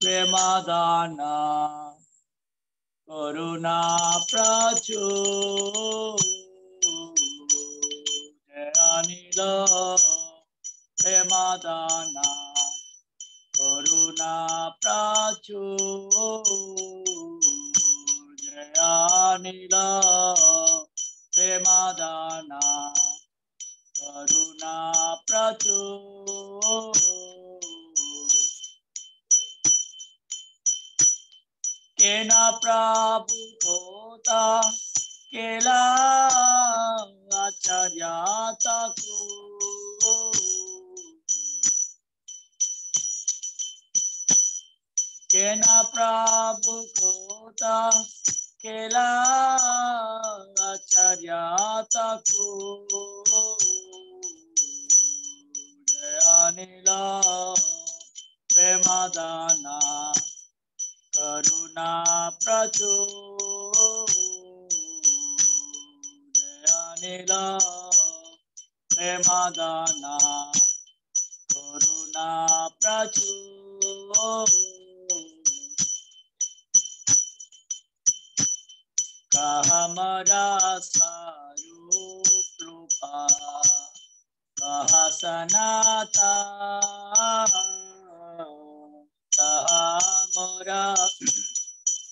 প্রেমাদান করুণা প্রাচুর অনিল প্রেমাদান করুণা প্রাচুর অনিল প্রেমাদান করুণা केना प्रभु होता? केला आचार्याता को केना प्रभु होता? केला आचार्याता को जयानिला प्रेमादाना। করুণা প্রচুর অনিল প্রেমাদানা করুণা প্রচুর কাহমরা সারূপ রূপা কাহ সনাতা मोरा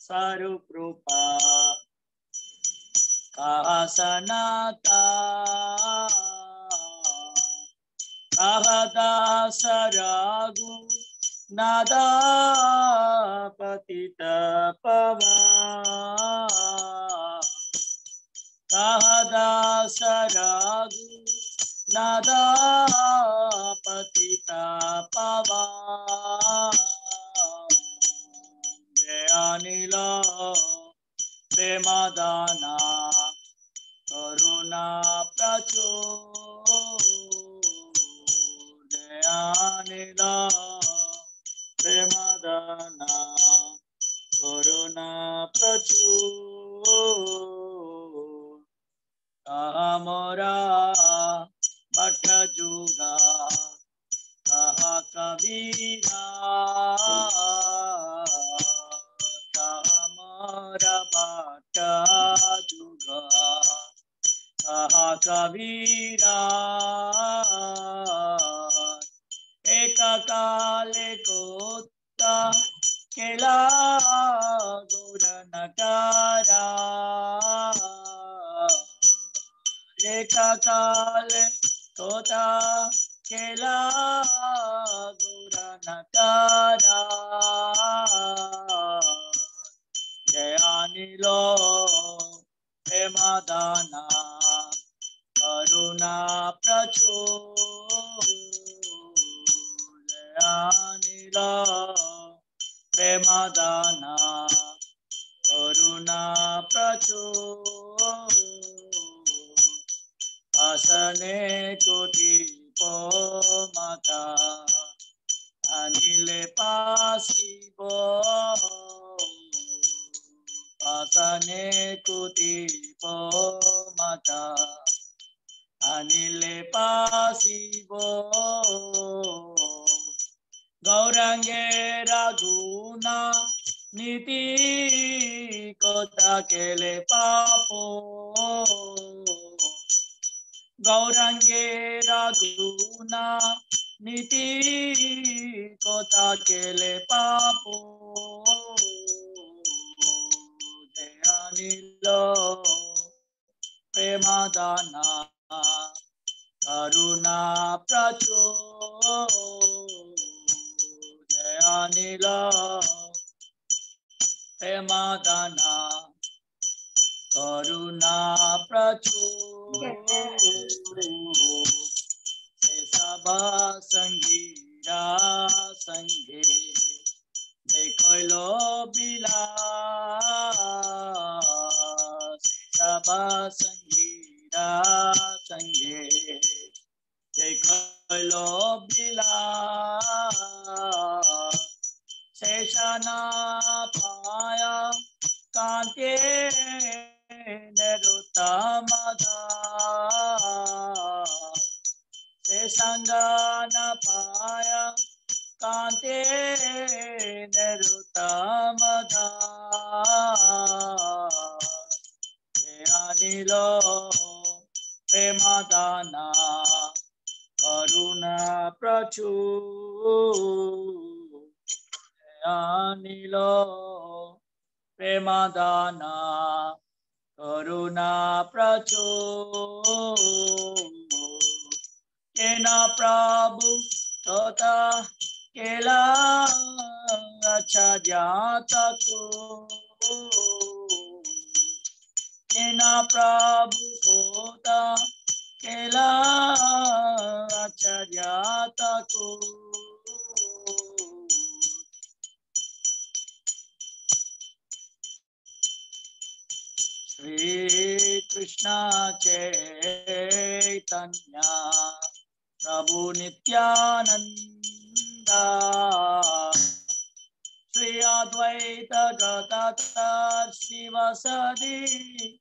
सारूपा कह सनाता कह दासरागु नादा पतित पवा कह दासरागु नादा पतिता anila premadana karuna pracho anila premadana karuna pracho amara bhatta juga kavira कामरा बट कहा कबीरा, एक काले कोता केला गुर नकारा, एक काल तोता केला गुर नकारा। হেমা দানা করুণা প্রচুর প্রেমা দানা করুণা প্রচুর আসনে কোটি আসনে কোটি মাতা আনিলে পাশিব গৌরাঙ্গে রাগুনা নীতি কথা কেলে পাপ গৌরাঙ্গে রাগুনা নীতি কথা কেলে পাপ नीलो प्रेमदाना करुणा प्रचो जया नील प्रेमदाना करुणा प्रचो सभा संगीरा संगे देखो बिला संगीरा संगे जय कलो बिला शेषना पाया कांते नरुता मदा शेषंगा न पाया कांते नरुता लो प्रेम दाना करुणा प्रचुर अनिल प्रेम दाना करुणा प्रचुर केन प्रभु तो तथा केला अच्छा जाता को प्रभु केला आचर्याता को श्री कृष्ण चैतन्या प्रभु नित्यानन्द। श्री अद्वैत गत शिव सदी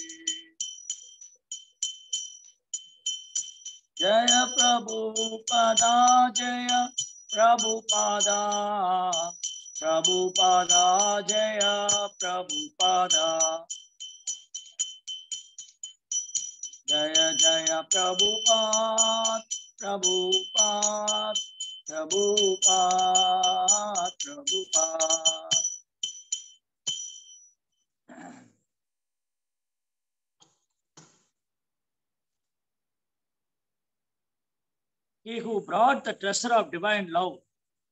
जय प्रभु पदा जय प्रभुपदा प्रभुपदा जय प्रभुपदा जय जय Prabhupada Prabhupada Prabhupada Prabhupada He who brought the treasure of divine love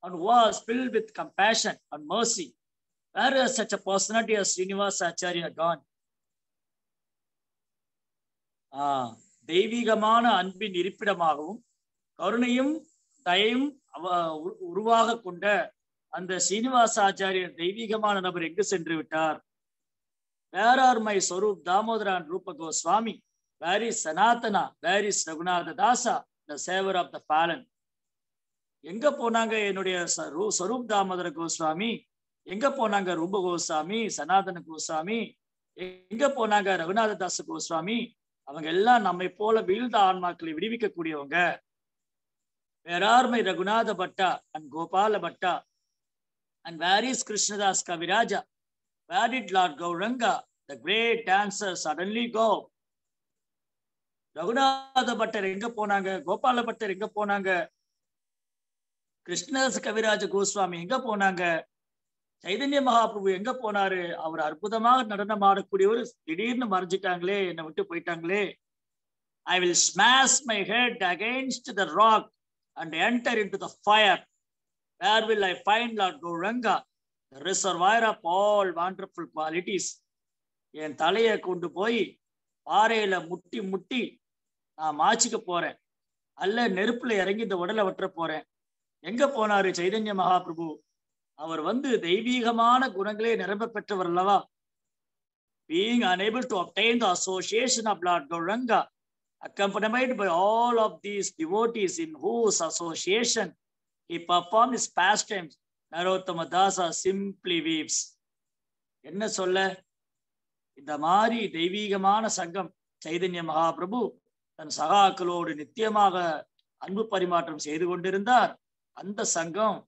and was filled with compassion and mercy. Where is such a personality as Srinivasa Acharya gone? ஆ, தெய்வீகமான அன்பின் இருப்பிடமாகவும் கருணையும் தயையும் உருவாக கொண்ட அந்த சீனிவாசாச்சாரியர் தெய்வீகமான நபர் எங்கு சென்று விட்டார் where are my Swarup Damodar Rupa Goswami where is Sanatana where is Raghunatha Dasa the saviour of the fallen எங்க போனாங்க என்னுடைய ஸ்வரூப் தாமோதர கோஸ்வாமி? எங்க போனாங்க ரூப கோஸ்வாமி சனாதன கோஸ்வாமி? எங்க போனாங்க ரகுநாத தாச கோஸ்வாமி? அவங்க எல்லாம் நம்மை போல வீழ்ந்த ஆன்மாக்களை விடுவிக்கக்கூடியவங்க. கூடியவங்க are Raghunatha Bhatta and Gopala Bhatta and where is Krishnadas Kaviraja where it Lord Gauranga the great dancer suddenly go Raghunatha Bhattar எங்க போனாங்க? கோபால பட்டர் எங்க போனாங்க? கிருஷ்ணதாஸ் கவிராஜ கோஸ்வாமி எங்க போனாங்க? சைதன்ய மகாபிரபு எங்க போனாரு? அவர் அற்புதமாக நடனம் ஆடக்கூடியவர் திடீர்னு மறைஞ்சிட்டாங்களே என்னை விட்டு போயிட்டாங்களே. I will smash my head against the rock and enter into the fire where will I find Lord Gauranga reservoir of all wonderful qualities என் தலையை கொண்டு போய் பாறையில முட்டி முட்டி நான் மாச்சிக்க போறேன் அல்ல நெருப்புல இறங்கி இந்த உடலை வற்ற போறேன் எங்க போனாரு சைதன்ய மகாபிரபு அவர் வந்து தெய்வீகமான குணங்களே நிரம்ப பெற்றவர் அல்லவா being unable to obtain the association of Lord Gauranga by all of of these in in association association perform is past times Narottama Dasa simply weeps. என்ன சொல்ல இந்த மாதிரி தெய்வீகமான சங்கம் சைதன்ய மகாபிரபு தன் சகாக்களோடு நித்தியமாக அன்பு பரிமாற்றம் செய்து கொண்டிருந்தார். அந்த சங்கம்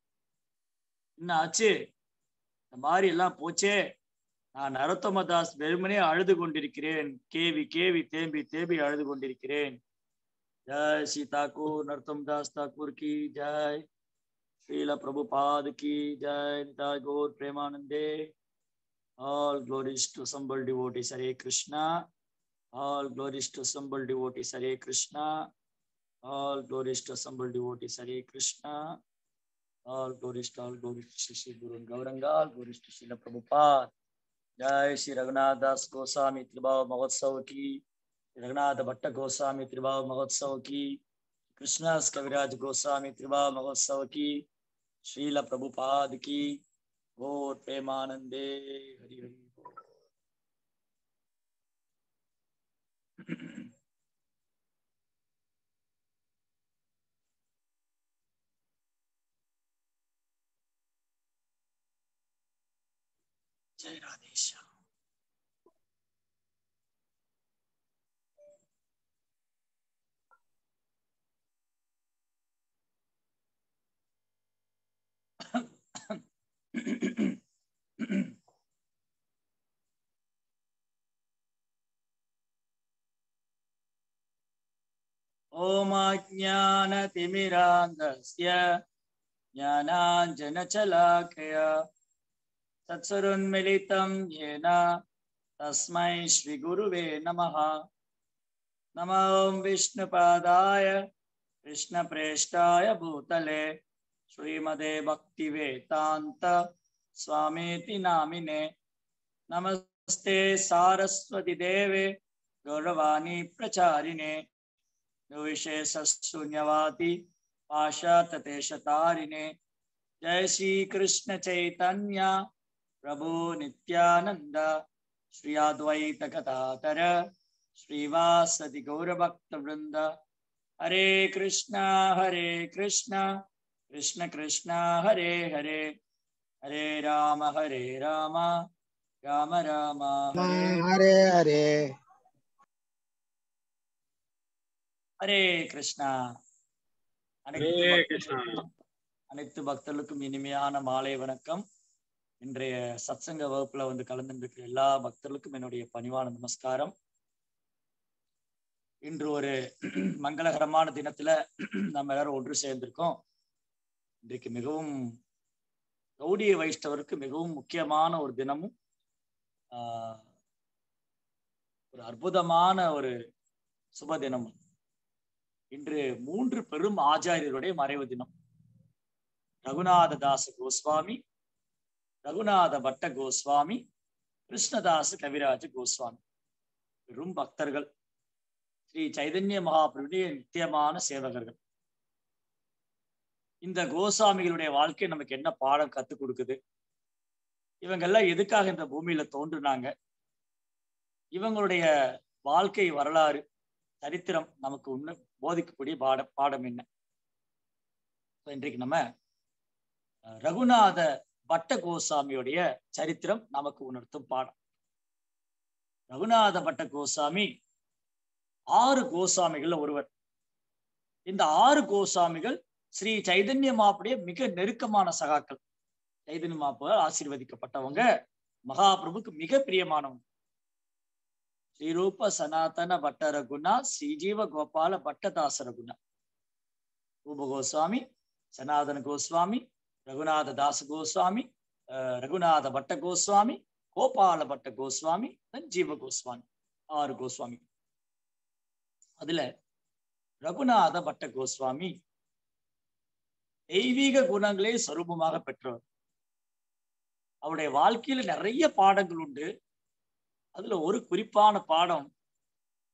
என்ன ஆச்சு? இந்த மாதிரி எல்லாம் போச்சே. நான் நரோத்தமதாஸ் வெறுமனே அழுது கொண்டிருக்கிறேன். கேவி கேவி தேம்பி தேம்பி அழுது கொண்டிருக்கிறேன். ஜெய் ஸ்ரீ தாக்கூர் நரோத்தம் தாஸ் தாக்கூர் கி ஜெய். ஸ்ரீல பிரபுபாத் கி ஜெய். Thakur பிரேமானந்தே. All glories to assembled devotees, Hare All glories to assembled devotees, Hare Krishna. All glories to assembled devotees, Hare Krishna. All glories to all glories to Sri Guru Gauranga. All glories to Sri Prabhupada. जय श्री रघुनाथ दास गोस्वामी त्रिभाव महोत्सव की रघुनाथ भट्ट गोस्वामी त्रिभाव महोत्सव की कृष्णास कविराज गोस्वामी त्रिभाव महोत्सव की Srila Prabhupada ki. गौर Premanande Hari Hari. जय राधे श्याम ओमाज्ञानतिमिरान्धस्य ज्ञानांजनचलाकया तत्सरुन्मिलितं येन तस्मै श्रीगुरुवे नमः। नमो विष्णुपादाय कृष्णप्रेष्ठाय भूतले, श्रीमदे भक्तिवेदान्त स्वामीति नामिने। नमस्ते सारस्वतिदेवे गौरवाणी प्रचारिणे। निर्विशेषशून्यवादी पाशाततेशतारिणे जय श्री कृष्ण चैतन्य। प्रभु नित्यानंद श्री अद्वैत कथातर श्रीवासदि गौरभक्त वृंद हरे कृष्णा हरे कृष्णा कृष्ण कृष्णा हरे हरे हरे राम हरे राम राम राम हरे ஹரே ஹரே ஹரே கிருஷ்ணா அனைத்து ஹரே பக்தர்களுக்கும் கிருஷ்ணா. இன்றைய சத்சங்க வகுப்புல வந்து கலந்துருக்கிற எல்லா பக்தர்களுக்கும் என்னுடைய பணிவான நமஸ்காரம். இன்று ஒரு மங்களகரமான தினத்துல நம்ம எல்லாரும் ஒன்று சேர்ந்திருக்கோம். இன்றைக்கு மிகவும் கௌடிய வைஷ்ணவருக்கு மிகவும் முக்கியமான ஒரு தினமும் ஆஹ், ஒரு அற்புதமான ஒரு சுப தினம். இன்று மூன்று பெரும் ஆச்சாரியருடைய மறைவு தினம். ரகுநாத தாச கோஸ்வாமி ரகுநாத பட்ட கோஸ்வாமி கிருஷ்ணதாஸ் கவிராஜ கோஸ்வாமி. பெரும் பக்தர்கள். ஸ்ரீ சைதன்ய மகாபிரபுடைய நித்தியமான சேவகர்கள். இந்த கோசாமிகளுடைய வாழ்க்கை நமக்கு என்ன பாடம் கத்துக் கொடுக்குது? இவங்கெல்லாம் எதுக்காக இந்த பூமியில தோன்றுனாங்க? இவங்களுடைய வாழ்க்கை வரலாறு சரித்திரம் நமக்கு உண்மை போதிக்கக்கூடிய பாடம் பாடம் என்ன? இன்றைக்கு நம்ம ரகுநாத பட்ட கோசாமியுடைய சரித்திரம் நமக்கு உணர்த்தும் பாடம். ரகுநாத பட்ட கோசாமி ஆறு கோசாமிகள்ல ஒருவர். இந்த ஆறு கோசாமிகள் ஸ்ரீ சைதன்ய மாப்புடைய மிக நெருக்கமான சகாக்கள். சைதன்ய மாப்பால் ஆசீர்வதிக்கப்பட்டவங்க மகாபிரபுக்கு மிக பிரியமானவங்க. ஸ்ரீரூப சனாதன பட்ட ரகுணா ஸ்ரீஜீவ கோபால பட்டதாச ரகுணா. ரூப கோஸ்வாமி சனாதன கோஸ்வாமி ரகுநாத தாச கோஸ்வாமி அஹ், ரகுநாத பட்ட கோஸ்வாமி கோபால பட்ட கோஸ்வாமி சஞ்சீவ ஜீவ கோஸ்வாமி ஆறு கோஸ்வாமி. அதுல ரகுநாத பட்ட கோஸ்வாமி தெய்வீக குணங்களே சொரூபமாக பெற்றவர். அவருடைய வாழ்க்கையில நிறைய பாடங்கள் உண்டு. அதுல ஒரு குறிப்பான பாடம்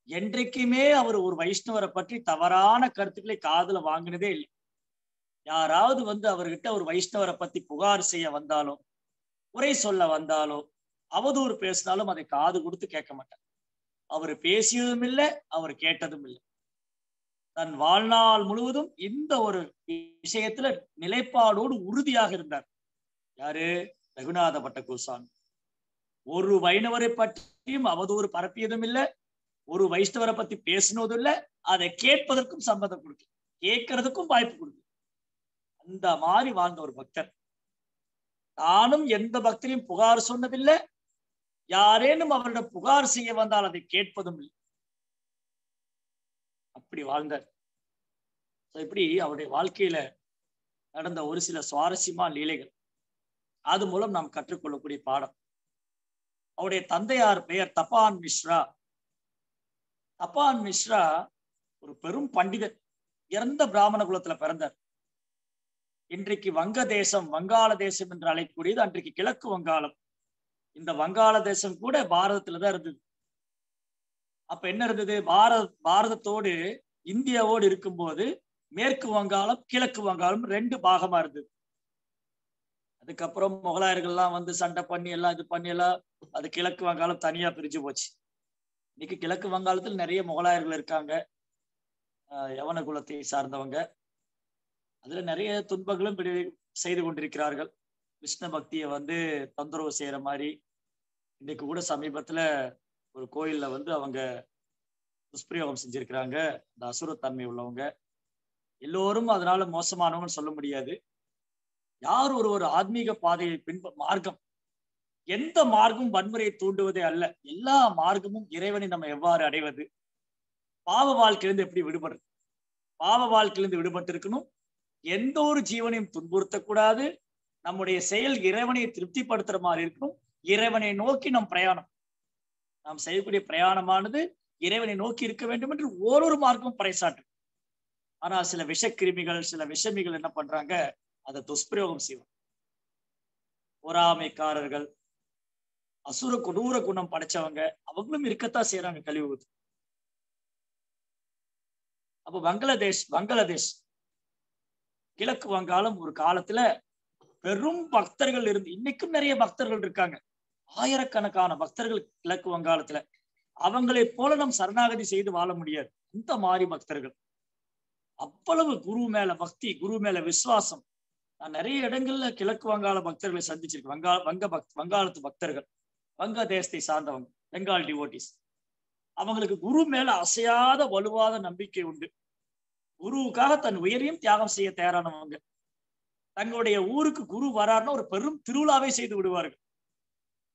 என்றைக்குமே அவர் ஒரு வைஷ்ணவரை பற்றி தவறான கருத்துக்களை காதல வாங்கினதே இல்லை. யாராவது வந்து அவர்கிட்ட ஒரு வைஷ்ணவரை பத்தி புகார் செய்ய வந்தாலும் குறை சொல்ல வந்தாலும் அவதூறு பேசினாலும் அதை காது கொடுத்து கேட்க மாட்டார். அவர் பேசியதும் இல்லை அவர் கேட்டதும் இல்லை. தன் வாழ்நாள் முழுவதும் இந்த ஒரு விஷயத்துல நிலைப்பாடோடு உறுதியாக இருந்தார். யாரு? ரகுநாத பட்ட கோசாமி ஒரு வைணவரை பற்றியும் அவதூறு பரப்பியதும் இல்லை ஒரு வைஷ்ணவரை பத்தி பேசினதும் இல்லை அதை கேட்பதற்கும் சம்மதம் கொடுக்கு கேட்கறதுக்கும் வாய்ப்பு கொடுக்கு அந்த மாதிரி வாழ்ந்த ஒரு பக்தர். தானும் எந்த பக்தரையும் புகார் சொன்னதில்லை. யாரேனும் அவரிடம் புகார் செய்ய வந்தால் அதை கேட்பதும் இல்லை. அப்படி வாழ்ந்தார். இப்படி அவருடைய வாழ்க்கையில நடந்த ஒரு சில சுவாரஸ்யமான லீலைகள். அது மூலம் நாம் கற்றுக்கொள்ளக்கூடிய பாடம். அவருடைய தந்தையார் பெயர் தபான் மிஸ்ரா. தபான் மிஸ்ரா ஒரு பெரும் பண்டிதர். இறந்த பிராமண குலத்துல பிறந்தார். இன்றைக்கு வங்க தேசம் வங்காள தேசம் என்று அழைக்கக்கூடியது அன்றைக்கு கிழக்கு வங்காளம். இந்த வங்காள தேசம் கூட பாரதத்துலதான் இருந்தது. அப்ப என்ன இருந்தது? பாரத பாரதத்தோடு இந்தியாவோடு இருக்கும்போது மேற்கு வங்காளம் கிழக்கு வங்காளம் ரெண்டு பாகமா இருந்தது. அதுக்கப்புறம் முகலாயர்கள்லாம் வந்து சண்டை பண்ணி எல்லாம் இது பண்ணி எல்லாம் அது கிழக்கு வங்காளம் தனியா பிரிஞ்சு போச்சு. இன்னைக்கு கிழக்கு வங்காளத்தில் நிறைய முகலாயர்கள் இருக்காங்க. யவன குலத்தை சார்ந்தவங்க. அதுல நிறைய துன்பங்களும் செய்து கொண்டிருக்கிறார்கள். விஷ்ணு பக்தியை வந்து தொந்தரவு செய்யற மாதிரி இன்னைக்கு கூட சமீபத்துல ஒரு கோயில்ல வந்து அவங்க துஷ்பிரயோகம் செஞ்சிருக்கிறாங்க. இந்த அசுரத்தன்மை உள்ளவங்க. எல்லோரும் அதனால மோசமானவங்கன்னு சொல்ல முடியாது. யார் ஒரு ஒரு ஆத்மீக பாதையை பின்ப மார்க்கம் எந்த மார்க்கமும் வன்முறையை தூண்டுவதே அல்ல. எல்லா மார்க்கமும் இறைவனை நம்ம எவ்வாறு அடைவது? பாவ வாழ்க்கையிலிருந்து எப்படி விடுபடுறது? பாவ வாழ்க்கையிலிருந்து விடுபட்டு இருக்கணும் எந்த ஒரு ஜீவனையும் துன்புறுத்தக்கூடாது. நம்முடைய செயல் இறைவனை திருப்திப்படுத்துற மாதிரி இருக்கணும் இறைவனை நோக்கி நம் பிரயாணம். நாம் செய்யக்கூடிய பிரயாணமானது இறைவனை நோக்கி இருக்க வேண்டும் என்று ஓரொரு மார்க்கமும் பறைசாற்று. ஆனா சில விஷக்கிருமிகள் சில விஷமிகள் என்ன பண்றாங்க? அதை துஷ்பிரயோகம் செய்வாங்க. பொறாமைக்காரர்கள் அசுர கொடூர குணம் படைச்சவங்க அவங்களும் இருக்கத்தான் செய்யறாங்க கழிவு அப்ப பங்களாதேஷ் பங்களாதேஷ் கிழக்கு வங்காளம் ஒரு காலத்துல பெரும் பக்தர்கள் இருந்து இன்னைக்கும் நிறைய பக்தர்கள் இருக்காங்க. ஆயிரக்கணக்கான பக்தர்கள் கிழக்கு வங்காளத்துல. அவங்களை போல நம் சரணாகதி செய்து வாழ முடியாது. இந்த மாதிரி பக்தர்கள். அவ்வளவு குரு மேல பக்தி குரு மேல விசுவாசம். நான் நிறைய இடங்கள்ல கிழக்கு வங்காள பக்தர்களை சந்திச்சிருக்கேன். வங்கா வங்க பக்த் வங்காளத்து பக்தர்கள். வங்க தேசத்தை சார்ந்தவங்க பெங்கால் டிவோட்டிஸ் அவங்களுக்கு குரு மேல அசையாத வலுவாத நம்பிக்கை உண்டு. குருவுக்காக தன் உயிரையும் தியாகம் செய்ய தயாரானவங்க. தங்களுடைய ஊருக்கு குரு வராருன்னா ஒரு பெரும் திருவிழாவே செய்து விடுவார்கள்.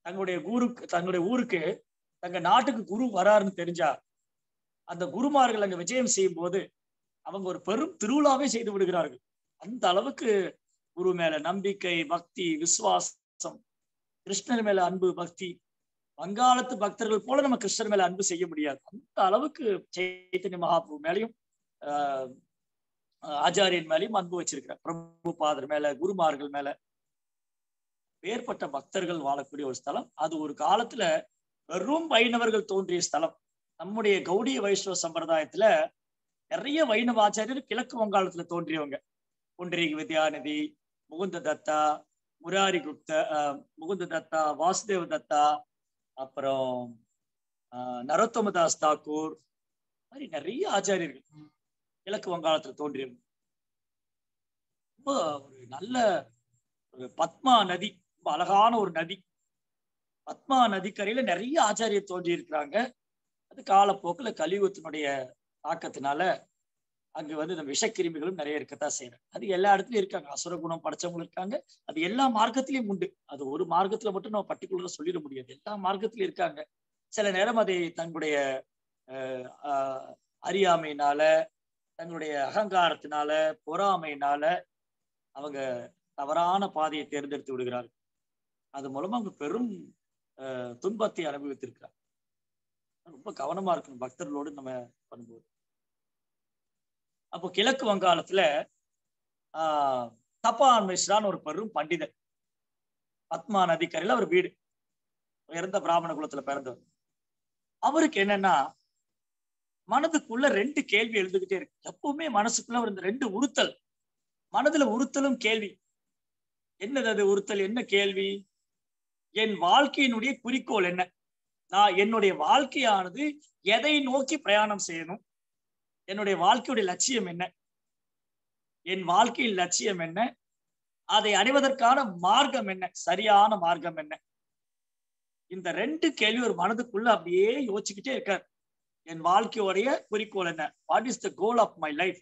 தங்களுடைய குருக்கு தங்களுடைய ஊருக்கு தங்க நாட்டுக்கு குரு வராருன்னு தெரிஞ்சா அந்த குருமார்கள் அங்க விஜயம் செய்யும் போது அவங்க ஒரு பெரும் திருவிழாவே செய்து விடுகிறார்கள். அந்த அளவுக்கு குரு மேல நம்பிக்கை பக்தி விசுவாசம் கிருஷ்ணர் மேல அன்பு பக்தி வங்காளத்து பக்தர்கள் போல நம்ம கிருஷ்ணர் மேல அன்பு செய்ய முடியாது. அந்த அளவுக்கு சைத்தன்ய மகாபு மேலையும் ஆச்சாரியன் மேலேயும் அன்பு வச்சிருக்கிறார். பிரபு பாதர் மேல குருமார்கள் மேல. வேறுபட்ட பக்தர்கள் வாழக்கூடிய ஒரு ஸ்தலம். அது ஒரு காலத்துல வெறும் வைணவர்கள் தோன்றிய ஸ்தலம். நம்முடைய கௌடிய வைஷ்ணவ சம்பிரதாயத்துல நிறைய வைணவ ஆச்சாரியர் கிழக்கு வங்காளத்துல தோன்றியவங்க. புண்டரீக வித்யாநிதி முகுந்த தத்தா முராரி குப்த முகுந்த தத்தா வாசுதேவ தத்தா அப்புறம் நரோத்தமதாஸ் தாக்கூர் மாதிரி நிறைய ஆச்சாரியர்கள். கிழக்கு வங்காளத்துல தோன்றியவங்க ரொம்ப ஒரு நல்ல ஒரு பத்மா நதி ரொம்ப அழகான ஒரு நதி. பத்மா நதிக்கரையில நிறைய ஆச்சாரியர் தோன்றி இருக்கிறாங்க அது காலப்போக்குல கலியுகத்தினுடைய தாக்கத்தினால அங்க வந்து இந்த விஷக்கிருமிகளும் நிறைய இருக்கத்தான் செய்யறாங்க அது எல்லா இடத்துலயும் இருக்காங்க. அசுர குணம் படைச்சவங்களும் இருக்காங்க. அது எல்லா மார்க்கத்திலயும் உண்டு. அது ஒரு மார்க்கத்துல மட்டும் நம்ம பர்டிகுலரா சொல்லிட முடியாது. எல்லா மார்க்கத்திலயும் இருக்காங்க. சில நேரம் அதை தன்னுடைய அறியாமையினால தங்களுடைய அகங்காரத்தினால பொறாமையினால அவங்க தவறான பாதையை தேர்ந்தெடுத்து விடுகிறார்கள். அது மூலமா அவங்க பெரும் துன்பத்தை அனுபவித்திருக்கிறார். ரொம்ப கவனமா இருக்கணும். பக்தர்களோடு நம்ம பண்ணும்போது. அப்போ கிழக்கு வங்காளத்துல ஆஹ் தப்பான் ஒரு பெரும் பண்டிதர். பத்மா நதிக்கரையில அவர் வீடு. உயர்ந்த பிராமண குலத்துல பிறந்தவர். அவருக்கு என்னன்னா மனதுக்குள்ள ரெண்டு கேள்வி எழுதுகிட்டே இருக்கு. எப்பவுமே மனசுக்குள்ள ஒரு இந்த ரெண்டு உறுத்தல். மனதுல உறுத்தலும் கேள்வி. என்னது அது உறுத்தல்? என்ன கேள்வி? என் வாழ்க்கையினுடைய குறிக்கோள் என்ன? நான் என்னுடைய வாழ்க்கையானது எதை நோக்கி பிரயாணம் செய்யணும்? என்னுடைய வாழ்க்கையுடைய லட்சியம் என்ன? என் வாழ்க்கையின் லட்சியம் என்ன? அதை அடைவதற்கான மார்க்கம் என்ன? சரியான மார்க்கம் என்ன? இந்த ரெண்டு கேள்வி ஒரு மனதுக்குள்ள அப்படியே யோசிச்சுக்கிட்டே இருக்கார். என் வாழ்க்கையோடைய குறிக்கோள் என்ன? What is the goal of my life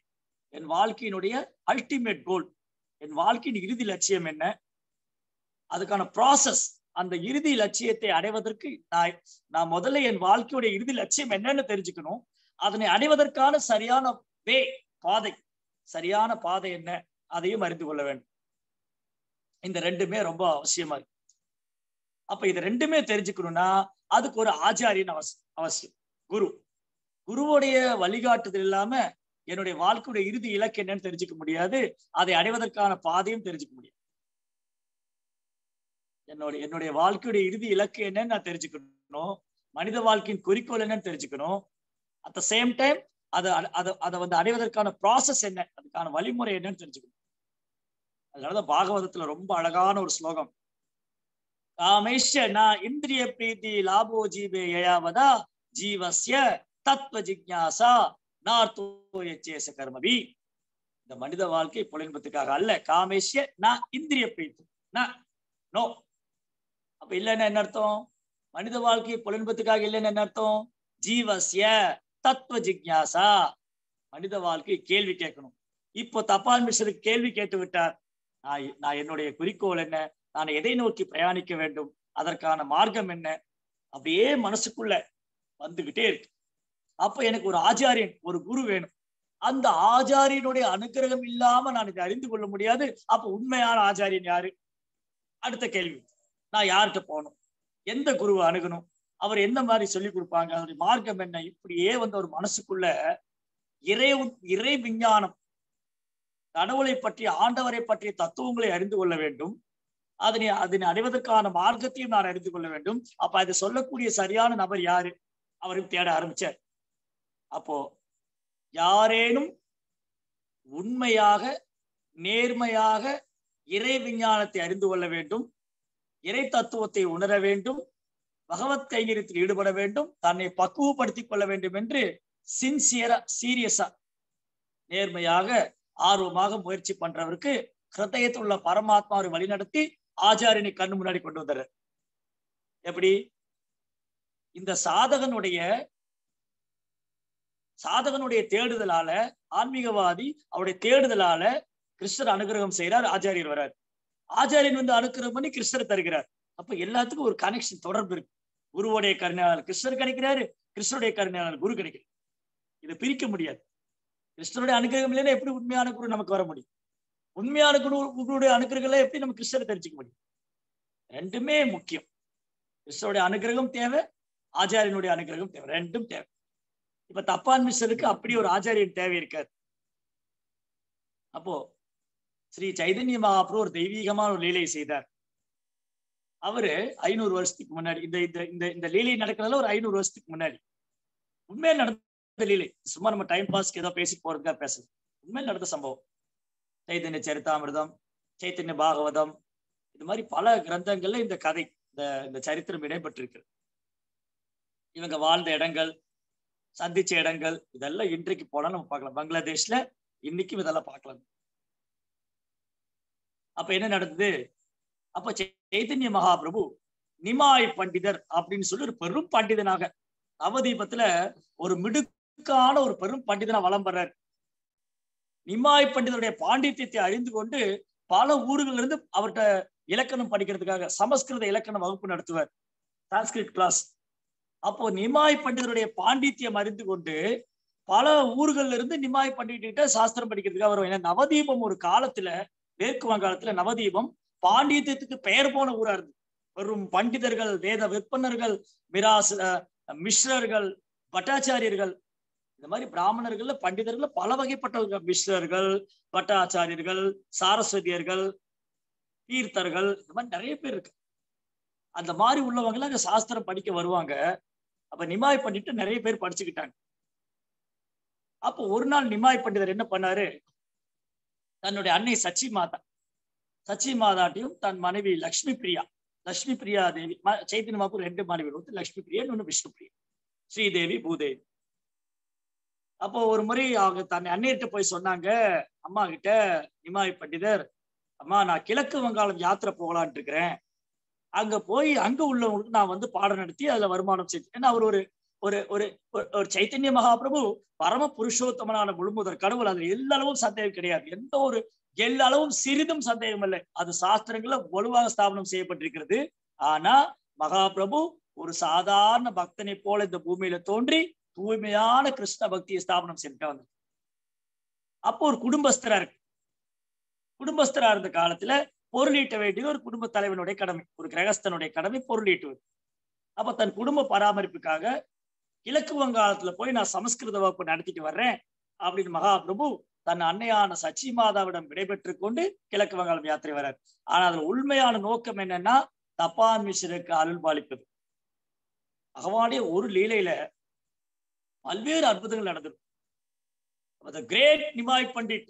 என் வாழ்க்கையினுடைய அல்டிமேட் கோல் என் வாழ்க்கையின் இறுதி லட்சியம் என்ன? அதுக்கான ப்ராசஸ் அந்த இறுதி லட்சியத்தை அடைவதற்கு நான் நான் முதல்ல என் வாழ்க்கையுடைய இறுதி லட்சியம் என்னன்னு தெரிஞ்சுக்கணும். அதனை அடைவதற்கான சரியான வே பாதை. சரியான பாதை என்ன? அதையும் அறிந்து கொள்ள வேண்டும். இந்த ரெண்டுமே ரொம்ப அவசியமா இருக்கு. அப்ப இது ரெண்டுமே தெரிஞ்சுக்கணும்னா அதுக்கு ஒரு ஆச்சாரியன் அவசியம் அவசியம். குரு. குருவுடைய வழிகாட்டுதல் இல்லாம என்னுடைய வாழ்க்கையுடைய இறுதி இலக்கு என்னன்னு தெரிஞ்சுக்க முடியாது. அதை அடைவதற்கான பாதையும் தெரிஞ்சுக்க முடியாது. என்னுடைய என்னுடைய வாழ்க்கையுடைய இறுதி இலக்கு என்னன்னு நான் தெரிஞ்சுக்கணும். மனித வாழ்க்கையின் குறிக்கோள் என்னன்னு தெரிஞ்சுக்கணும். அட் த சேம் டைம் அதை அதை அதை வந்து அடைவதற்கான ப்ராசஸ் என்ன? அதுக்கான வழிமுறை என்னன்னு தெரிஞ்சுக்கணும். அதனாலதான் பாகவதத்துல ரொம்ப அழகான ஒரு ஸ்லோகம். காமேஷ நான் இந்திரிய பிரீத்தி லாபோ ஜீபே ஏழாவதா ஜீவசிய தத்துவ ஜிக்யாசா நார்த்தோயச்சேச கர்மவி இந்த மனித வாழ்க்கை புலன்பத்துக்காக அல்ல. காமேசிய நான் இந்திரிய பிரீத்தி. நான் நோ. அப்ப இல்லைன்னா என்ன அர்த்தம்? மனித வாழ்க்கை புலன்பத்துக்காக இல்லைன்னு என்ன அர்த்தம்? ஜீவசிய தத்துவ ஜிக்யாசா. மனித வாழ்க்கை கேள்வி கேட்கணும். இப்போ தபால் மிஷருக்கு கேள்வி கேட்டு விட்டார். நான் நான் என்னுடைய குறிக்கோள் என்ன? நான் எதை நோக்கி பிரயாணிக்க வேண்டும்? அதற்கான மார்க்கம் என்ன? அப்படியே மனசுக்குள்ள வந்துகிட்டே இருக்கு. அப்ப எனக்கு ஒரு ஆச்சாரியன் ஒரு குரு வேணும். அந்த ஆச்சாரியனுடைய அனுகிரகம் இல்லாம நான் இதை அறிந்து கொள்ள முடியாது. அப்ப உண்மையான ஆச்சாரியன் யாரு? அடுத்த கேள்வி. நான் யார்கிட்ட போகணும்? எந்த குருவை அணுகணும்? அவர் எந்த மாதிரி சொல்லி கொடுப்பாங்க? அவருடைய மார்க்கம் என்ன? இப்படியே வந்து ஒரு மனசுக்குள்ள இறை இறை விஞ்ஞானம் கடவுளை பற்றி ஆண்டவரை பற்றிய தத்துவங்களை அறிந்து கொள்ள வேண்டும். அதனை அதனை அடைவதற்கான மார்க்கத்தையும் நான் அறிந்து கொள்ள வேண்டும். அப்ப அதை சொல்லக்கூடிய சரியான நபர் யாரு? அவரையும் தேட ஆரம்பிச்சார். அப்போ யாரேனும் உண்மையாக நேர்மையாக இறை விஞ்ஞானத்தை அறிந்து கொள்ள வேண்டும் இறை தத்துவத்தை உணர வேண்டும் பகவத் கைங்கரியத்தில் ஈடுபட வேண்டும் தன்னை பக்குவப்படுத்திக் கொள்ள வேண்டும் என்று சின்சியரா சீரியஸா நேர்மையாக ஆர்வமாக முயற்சி பண்றவருக்கு ஹிருதயத்தில் உள்ள பரமாத்மாவை வழிநடத்தி ஆச்சாரியனை கண்ணு முன்னாடி கொண்டு வந்தார். எப்படி? இந்த சாதகனுடைய சாதகனுடைய தேடுதலால ஆன்மீகவாதி அவருடைய தேடுதலால கிருஷ்ணர் அனுகிரகம் செய்யறார் ஆச்சாரியர் வர்றார். ஆச்சாரியன் வந்து அனுகிரகம் பண்ணி கிருஷ்ணர் தருகிறார். அப்ப எல்லாத்துக்கும் ஒரு கனெக்ஷன் தொடர்பு இருக்கு. குருவுடைய கருணையாளர் கிருஷ்ணர் கிடைக்கிறாரு கிருஷ்ணருடைய கருணையாளர் குரு கிடைக்கிறார் இதை பிரிக்க முடியாது. கிருஷ்ணருடைய அனுகிரகம் இல்லைன்னா எப்படி உண்மையான குரு நமக்கு வர முடியும்? உண்மையான குரு குருடைய அனுகிரகம் எப்படி நம்ம கிருஷ்ணரை தெரிஞ்சுக்க முடியும்? ரெண்டுமே முக்கியம். கிருஷ்ணருடைய அனுகிரகம் தேவை ஆச்சாரியனுடைய அனுகிரகம் தேவை. ரெண்டும் தேவை. இப்ப தப்பான் மிஷனுக்கு அப்படி ஒரு ஆச்சாரியன் தேவை இருக்காது அப்போ ஸ்ரீ சைதன்ய மகாபுரு ஒரு தெய்வீகமான ஒரு லீலை செய்தார். அவரு ஐநூறு வருஷத்துக்கு முன்னாடி இந்த இந்த இந்த லீலை நடக்கிறதுல ஒரு ஐநூறு வருஷத்துக்கு முன்னாடி உண்மையா நடந்த லீலை சும்மா நம்ம டைம் பாஸ்க்கு ஏதோ பேசி போறதுக்காக பேசுது உண்மையா நடந்த சம்பவம். சைதன்ய சரித்தாமிரதம் சைத்தன்ய பாகவதம் இது மாதிரி பல கிரந்தங்கள்ல இந்த கதை இந்த இந்த சரித்திரம் இடம்பெற்றிருக்கு இவங்க வாழ்ந்த இடங்கள் சந்திச்ச இடங்கள் இதெல்லாம் இன்றைக்கு போனா நம்ம பார்க்கலாம். பங்களாதேஷ்ல இன்னைக்கும் இதெல்லாம் பார்க்கலாம். அப்ப என்ன நடந்தது? அப்ப சைத்தன்ய மகாபிரபு நிமாய் பண்டிதர் அப்படின்னு சொல்லி ஒரு பெரும் பண்டிதனாக அவதீபத்துல ஒரு மிடுக்கான ஒரு பெரும் பண்டிதனா வளம் வர்றார். நிமாய் பண்டிதருடைய பாண்டித்யத்தை அறிந்து கொண்டு பல ஊர்களிலிருந்து அவர்கிட்ட இலக்கணம் படிக்கிறதுக்காக சமஸ்கிருத இலக்கண வகுப்பு நடத்துவார். சான்ஸ்கிரிட் கிளாஸ் அப்போ நிமாய் பண்டிதருடைய பாண்டித்யம் அறிந்து கொண்டு பல ஊர்கள்ல இருந்து நிமாய் பண்டிகிட்ட சாஸ்திரம் படிக்கிறதுக்காக வரும் ஏன்னா நவதீபம் ஒரு காலத்துல மேற்கு வங்காளத்துல நவதீபம் பாண்டித்யத்துக்கு பெயர் போன ஊரா இருந்து வெறும் பண்டிதர்கள் வேத விற்பனர்கள் மிராஸ் மிஸ்ரர்கள் பட்டாச்சாரியர்கள். இந்த மாதிரி பிராமணர்கள்ல பண்டிதர்கள் பல வகைப்பட்டவர்கள் மிஸ்ரர்கள் பட்டாச்சாரியர்கள் சாரஸ்வதியர்கள் தீர்த்தர்கள் இந்த மாதிரி நிறைய பேர் இருக்கு. அந்த மாதிரி உள்ளவங்க அங்க சாஸ்திரம் படிக்க வருவாங்க. அப்ப நிமாய் பண்ணிட்டு நிறைய பேர் படிச்சுக்கிட்டாங்க. அப்போ ஒரு நாள் நிமாய் பண்டிதர் என்ன பண்ணாரு? தன்னுடைய அன்னை சச்சி மாதா சச்சி மாதாட்டையும் தன் மனைவி லக்ஷ்மி பிரியா லக்ஷ்மி பிரியா தேவி சைத்தன்யமாக்கு ரெண்டு மனைவி வந்து லக்ஷ்மி பிரியா இன்னொன்று விஷ்ணு பிரியா ஸ்ரீதேவி பூதேவி. அப்போ ஒரு முறை அவங்க தன் அன்னையிட்ட போய் சொன்னாங்க அம்மா கிட்ட நிமாய் பண்டிதர் அம்மா நான் கிழக்கு வங்காளம் யாத்திரை போகலான் இருக்கிறேன். அங்க போய் அங்க உள்ளவங்களுக்கு நான் வந்து பாடம் நடத்தி அதுல வருமானம் செய்தேன் ஏன்னா அவர் ஒரு ஒரு ஒரு ஒரு- ஒரு சைத்தன்ய மகாபிரபு பரம புருஷோத்தமனான முழுமுதற் கடவுள். அதுல எல்லா அளவும் சந்தேகம் கிடையாது. எந்த ஒரு எல்லா அளவும் சிறிதும் சந்தேகம் இல்லை. அது சாஸ்திரங்கள்ல வலுவாக ஸ்தாபனம் செய்யப்பட்டிருக்கிறது. ஆனா மகாபிரபு ஒரு சாதாரண பக்தனை போல இந்த பூமியில தோன்றி தூய்மையான கிருஷ்ண பக்தியை ஸ்தாபனம் செஞ்சுட்டு வந்தார் அப்போ ஒரு குடும்பஸ்தரா இருக்கு. குடும்பஸ்தரா இருந்த காலத்துல பொருளீட்ட வேண்டியது ஒரு குடும்ப தலைவனுடைய கடமை ஒரு கிரகஸ்தனுடைய கடமை பொருளீட்டுவது. அப்ப தன் குடும்ப பராமரிப்புக்காக கிழக்கு வங்காளத்துல போய் நான் சமஸ்கிருத வகுப்பு நடத்திட்டு வர்றேன் அப்படின்னு மகாபிரபு தன் அன்னையான சச்சி மாதாவிடம் விடைபெற்று கொண்டு கிழக்கு வங்காளம் யாத்திரை வர்றார். ஆனா அதுல உண்மையான நோக்கம் என்னன்னா தப்பான் மிஸ்ருக்கு அருள் பாலிப்பது பகவானுடைய ஒரு லீலையில பல்வேறு அற்புதங்கள் நடந்தது கிரேட் நிமாய் பண்டிட்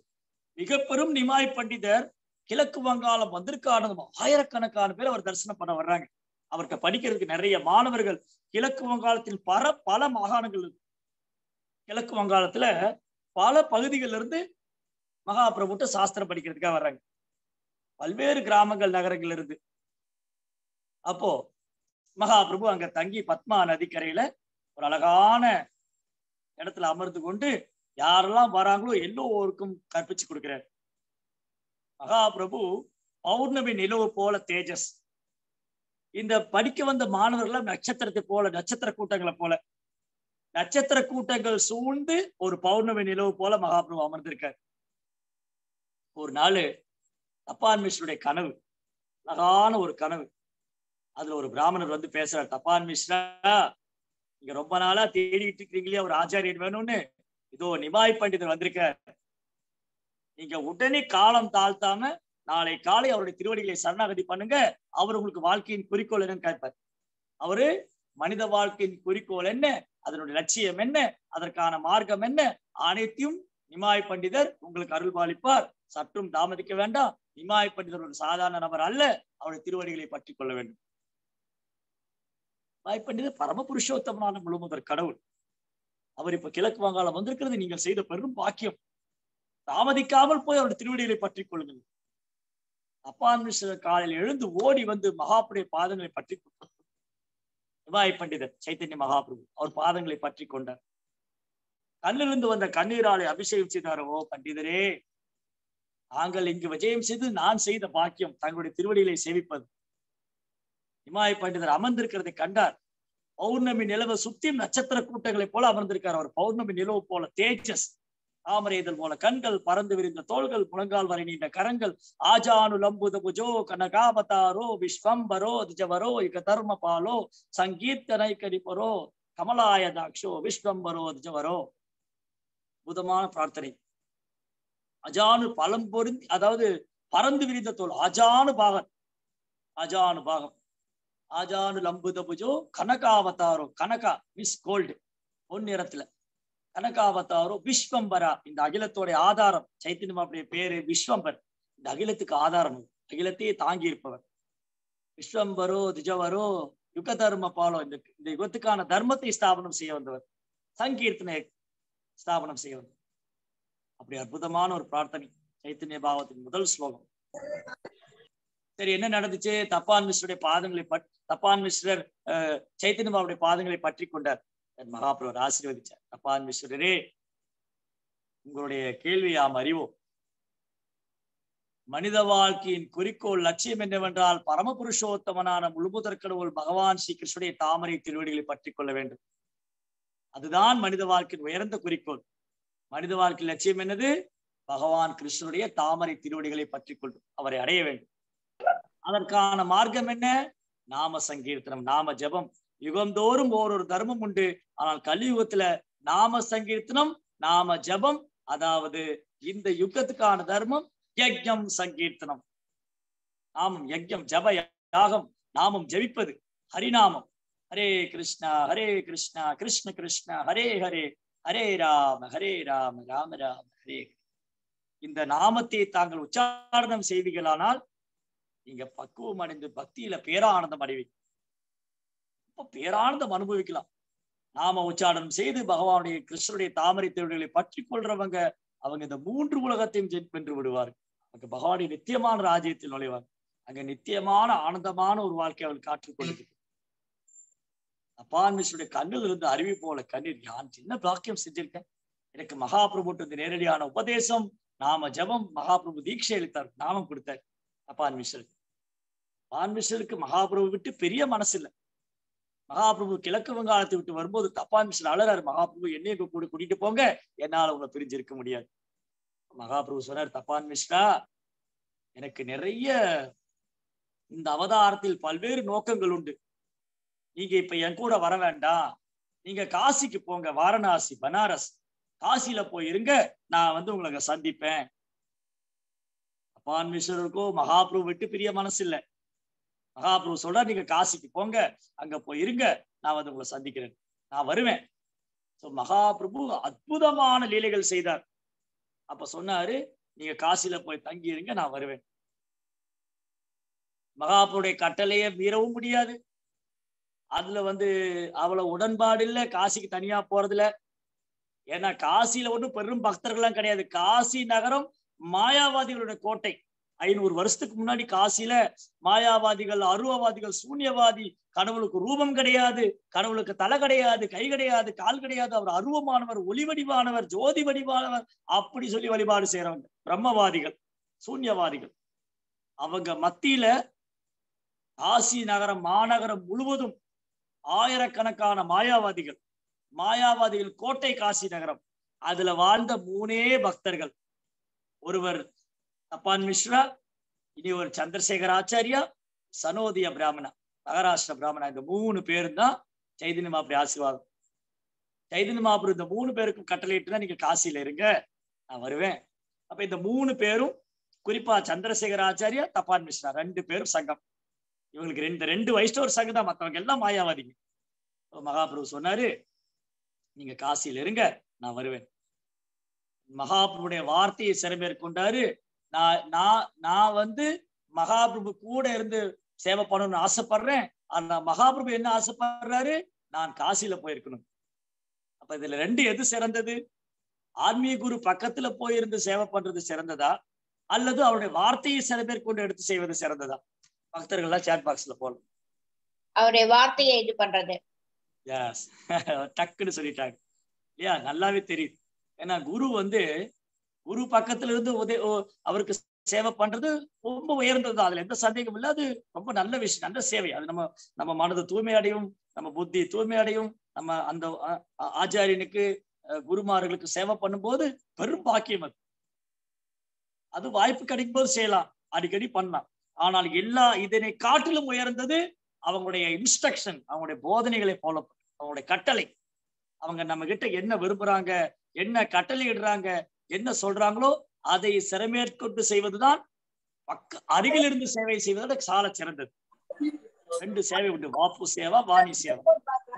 மிக பெரும் நிமாய் பண்டிதர் கிழக்கு வங்காளம் வந்திருக்கானதும் ஆயிரக்கணக்கான பேர் அவர் தரிசனம் பண்ண வர்றாங்க. அவர்கிட்ட படிக்கிறதுக்கு நிறைய மாணவர்கள் கிழக்கு வங்காளத்தில் பல பல மாகாணங்கள் இருக்கு. கிழக்கு வங்காளத்துல பல பகுதிகள்ல இருந்து மகாபிரபுட்ட சாஸ்திரம் படிக்கிறதுக்காக வர்றாங்க. பல்வேறு கிராமங்கள் நகரங்கள் இருந்து. அப்போ மகாபிரபு அங்க தங்கி பத்மா நதிக்கரையில ஒரு அழகான இடத்துல அமர்ந்து கொண்டு யாரெல்லாம் வராங்களோ எல்லோருக்கும் கற்பிச்சு கொடுக்கிறார். மகாபிரபு பௌர்ணமி நிலவு போல தேஜஸ். இந்த படிக்க வந்த மாணவர்கள் நட்சத்திரத்தை போல நட்சத்திர கூட்டங்களை போல. நட்சத்திர கூட்டங்கள் சூழ்ந்து ஒரு பௌர்ணமி நிலவு போல மகாபிரபு அமர்ந்திருக்கார். ஒரு நாள் தப்பான் மிஸ்ருடைய கனவு அழகான ஒரு கனவு. அதுல ஒரு பிராமணர் வந்து பேசுறார் தப்பான் மிஸ்ரா நீங்க ரொம்ப நாளா தேடிட்டு இருக்கிறீங்களே ஒரு ஆச்சாரியன் வேணும்னு. இதோ நிபாய் பண்டிதர் வந்திருக்கார். நீங்க உடனே காலம் தாழ்த்தாம நாளை காலை அவருடைய திருவடிகளை சரணாகதி பண்ணுங்க. அவர் உங்களுக்கு வாழ்க்கையின் குறிக்கோள் என்னன்னு கேட்பார். அவரு மனித வாழ்க்கையின் குறிக்கோள் என்ன? அதனுடைய லட்சியம் என்ன? அதற்கான மார்க்கம் என்ன? அனைத்தையும் நிமாய் பண்டிதர் உங்களுக்கு அருள் பாலிப்பார். சற்றும் தாமதிக்க வேண்டாம். நிமாய் பண்டிதர் ஒரு சாதாரண நபர் அல்ல. அவருடைய திருவடிகளை பற்றி கொள்ள வேண்டும். நிமாய் பண்டிதர் பரம புருஷோத்தமனான முழுமுதற் கடவுள். அவர் இப்ப கிழக்கு வங்காளம் வந்திருக்கிறது. நீங்கள் செய்த பெரும் பாக்கியம். தாமதிக்காமல் போய் அவருடைய திருவடிகளை பற்றி கொள்ளுங்கள். அப்பான் காலையில் எழுந்து ஓடி வந்து மகாபுடைய பாதங்களை பற்றி கொண்டார். நிவாய் பண்டிதர் சைத்தன்ய மகாபிரபு அவர் பாதங்களை பற்றி கொண்டார். கண்ணிலிருந்து வந்த கண்ணீராலை அபிஷேகம் ஓ பண்டிதரே? நாங்கள் இங்கு விஜயம் செய்து நான் செய்த பாக்கியம் தங்களுடைய திருவடிகளை சேவிப்பது. நிமாய் பண்டிதர் அமர்ந்திருக்கிறதை கண்டார். பௌர்ணமி நிலவை சுத்தியும் நட்சத்திர கூட்டங்களை போல அமர்ந்திருக்கார். அவர் பௌர்ணமி நிலவு போல தேஜஸ் தாமரை போல கண்கள் பறந்து விரிந்த தோள்கள் முழங்கால் வரை நீண்ட கரங்கள். ஆஜானு லம்புத புஜோ கனகாபதாரோ விஸ்வம்பரோ திஜவரோ இக தர்ம பாலோ சங்கீர்த்தனை கரிப்பரோ கமலாய தாக்ஷோ விஸ்வம்பரோ திஜவரோ. புதமான பிரார்த்தனை. அஜானு பலம் பொருந்தி அதாவது பறந்து விரிந்த தோல் அஜானு பாகன் அஜானு பாகம். ஆஜானு லம்புத புஜோ கனகாவதாரோ கனகா மிஸ் கோல்டு பொன்னிறத்துல. கனகாவதாரோ விஸ்வம்பரா. இந்த அகிலத்தோட ஆதாரம் சைத்தன்யமாவுடைய பேரு விஸ்வம்பர். இந்த அகிலத்துக்கு ஆதாரம் அகிலத்தையே தாங்கி இருப்பவர். விஸ்வம்பரோ திஜவரோ யுக தர்ம பாலோ இந்த இந்த யுகத்துக்கான தர்மத்தை ஸ்தாபனம் செய்ய வந்தவர். சங்கீர்த்தனை ஸ்தாபனம் செய்ய வந்தவர். அப்படி அற்புதமான ஒரு பிரார்த்தனை. சைத்தன்ய பாவத்தின் முதல் ஸ்லோகம். சரி என்ன நடந்துச்சு? தப்பான் மிஸ்ருடைய பாதங்களை பட் தப்பான் மிஸ்ரர் சைத்தன்ய பாபுடைய பாதங்களை பற்றி கொண்டார். மகாபிரவர் ஆசீர்வதிச்சார். தப்பான் மிஸ்ரரே உங்களுடைய கேள்வி யாம் அறிவோம். மனித வாழ்க்கையின் குறிக்கோள் லட்சியம் என்னவென்றால் பரமபுருஷோத்தமனான முழுமுதற் கடவுள் பகவான் ஸ்ரீ கிருஷ்ணனுடைய தாமரை திருவடிகளை பற்றி கொள்ள வேண்டும். அதுதான் மனித வாழ்க்கையின் உயர்ந்த குறிக்கோள். மனித வாழ்க்கை லட்சியம் என்னது? பகவான் கிருஷ்ணனுடைய தாமரை திருவடிகளை பற்றி கொள்ளும். அவரை அடைய வேண்டும். அதற்கான மார்க்கம் என்ன? நாம சங்கீர்த்தனம் நாம ஜபம். யுகந்தோறும் ஓரொரு தர்மம் உண்டு. ஆனால் கலியுகத்துல நாம சங்கீர்த்தனம் நாம ஜபம் அதாவது இந்த யுகத்துக்கான தர்மம் யஜ்யம் சங்கீர்த்தனம். நாமம் யஜ்யம் ஜப யாகம் நாமம் ஜபிப்பது ஹரிநாமம். ஹரே கிருஷ்ணா ஹரே கிருஷ்ணா கிருஷ்ண கிருஷ்ணா ஹரே ஹரே ஹரே ராம ஹரே ராம ராம ராம ஹரே. இந்த நாமத்தை தாங்கள் உச்சாரணம் செய்வீர்களானால் நீங்க பக்குவம் அடைந்து பக்தியில பேரானந்தம் அடைவீங்க. பேரானந்தம் அனுபவிக்கலாம். நாம உச்சாரணம் செய்து பகவானுடைய கிருஷ்ணனுடைய தாமரை தேவர்களை பற்றி கொள்றவங்க அவங்க இந்த மூன்று உலகத்தையும் வென்று விடுவார் அங்க பகவானுடைய நித்தியமான ராஜ்யத்தில் நுழைவார். அங்க நித்தியமான ஆனந்தமான ஒரு வாழ்க்கை அவள் காற்றுக் கொள்ளுது அப்பான் மிஸ்ருடைய கண்ணில் இருந்து அருவி போல கண்ணீர் நான் சின்ன பாக்கியம் செஞ்சிருக்கேன் எனக்கு மகாபிரபு இந்த நேரடியான உபதேசம் நாம ஜபம் மகாபிரபு தீட்சை அளித்தார் நாமம் கொடுத்தார். அப்பான் மிஸ்ருக்கு பான் மிஸ்ருக்கு மகாபிரபு விட்டு பெரிய மனசு இல்லை மகாபிரபு கிழக்கு வங்காளத்தை விட்டு வரும்போது தப்பான் மிஸ்டர் அழறாரு மகாபிரபு என்னைய கூட கூட்டிட்டு போங்க. என்னால உங்களை பிரிஞ்சிருக்க முடியாது. மகாபிரபு சொன்னார் தப்பான் மிஸ்ரா எனக்கு நிறைய இந்த அவதாரத்தில் பல்வேறு நோக்கங்கள் உண்டு. நீங்க இப்ப என் கூட வர வேண்டாம் நீங்க காசிக்கு போங்க. வாரணாசி பனாரஸ். காசியில போயிருங்க நான் வந்து உங்களை சந்திப்பேன். அப்பான் மிஸ்வருக்கோ மகாபிரபு விட்டு பிரிய மனசு இல்லை மகாபிரபு சொல்ற நீங்க காசிக்கு போங்க அங்க போயிருங்க நான் வந்து உங்களை சந்திக்கிறேன். நான் வருவேன். ஸோ மகாபிரபு அற்புதமான லீலைகள் செய்தார். அப்ப சொன்னாரு நீங்க காசில போய் தங்கி இருங்க நான் வருவேன். மகாபுருடைய கட்டளையை மீறவும் முடியாது. அதுல வந்து அவ்வளவு உடன்பாடு இல்ல காசிக்கு தனியா போறதுல. ஏன்னா காசியில ஒன்றும் பெரும் பக்தர்கள்லாம் கிடையாது. காசி நகரம் மாயாவாதிகளுடைய கோட்டை. ஐநூறு வருஷத்துக்கு முன்னாடி காசியில மாயாவாதிகள் அருவவாதிகள் சூன்யவாதி கடவுளுக்கு ரூபம் கிடையாது கடவுளுக்கு தலை கிடையாது கை கிடையாது கால் கிடையாது அவர் அருவமானவர் ஒளி வடிவானவர் ஜோதி வடிவானவர் அப்படி சொல்லி வழிபாடு செய்யறவங்க பிரம்மவாதிகள் சூன்யவாதிகள். அவங்க மத்தியில காசி நகரம் மாநகரம் முழுவதும் ஆயிரக்கணக்கான மாயாவாதிகள் மாயாவாதிகள் கோட்டை காசி நகரம். அதுல வாழ்ந்த மூணே பக்தர்கள். ஒருவர் தப்பான் மிஸ்ரா இனி ஒரு சந்திரசேகர் ஆச்சாரியா சனோதிய பிராமணா மகாராஷ்டிர பிராமணா இந்த மூணு பேரும் தான் சைதன்ய மாபுரி ஆசீர்வாதம். சைதன்ய மாபுரி இந்த மூணு பேருக்கும் கட்டளையிட்டு தான் நீங்க காசியில இருங்க நான் வருவேன். அப்ப இந்த மூணு பேரும் குறிப்பா சந்திரசேகர் ஆச்சாரியா தப்பான் மிஸ்ரா ரெண்டு பேரும் சங்கம். இவங்களுக்கு ரெண்டு ரெண்டு வைஷ்ணவர் சங்கம் தான் மற்றவங்க எல்லாம் மாயாவாதிங்க. மகாபிரபு சொன்னாரு நீங்க காசியில இருங்க நான் வருவேன். மகாபிரபுடைய வார்த்தையை சிறமேற்கொண்டாரு நான் நான் நான் வந்து மகாபிரபு கூட இருந்து சேவை பண்ணணும்னு ஆசைப்படுறேன். ஆனா மகாபிரபு என்ன ஆசைப்படுறாரு? நான் காசியில போயிருக்கணும். அப்ப இதுல ரெண்டு எது சிறந்தது? ஆன்மீக குரு பக்கத்துல போயிருந்து சேவை பண்றது சிறந்ததா? அல்லது அவருடைய வார்த்தையை சில பேர் கொண்டு எடுத்து செய்வது சிறந்ததா? பக்தர்கள்லாம் சேட் பாக்ஸ்ல போகணும் அவருடைய வார்த்தையை இது பண்றது. டக்குன்னு சொல்லிட்டாங்க. இல்லையா? நல்லாவே தெரியுது. ஏன்னா குரு வந்து குரு பக்கத்துல இருந்து உதய அவருக்கு சேவை பண்றது ரொம்ப உயர்ந்தது அதுல எந்த சந்தேகம் இல்லை. அது ரொம்ப நல்ல விஷயம் நல்ல சேவை. அது நம்ம நம்ம மனது தூய்மை அடையும் நம்ம புத்தி தூய்மை அடையும். நம்ம அந்த ஆச்சாரியனுக்கு குருமார்களுக்கு சேவை பண்ணும்போது பெரும் பாக்கியம் அது. அது வாய்ப்பு கிடைக்கும் போது செய்யலாம். அடிக்கடி பண்ணலாம். ஆனால் எல்லா இதனை காட்டிலும் உயர்ந்தது அவங்களுடைய இன்ஸ்ட்ரக்ஷன் அவங்களுடைய போதனைகளை ஃபாலோ அவங்களுடைய கட்டளை. அவங்க நம்ம கிட்ட என்ன விரும்புறாங்க என்ன கட்டளை இடுறாங்க என்ன சொல்றாங்களோ அதை சிறமேற்கொண்டு செய்வதுதான் பக்க அருகில் இருந்து சேவை செய்வதோட சால சிறந்தது. ரெண்டு சேவை உண்டு. வாப்பு சேவா வாணி சேவா.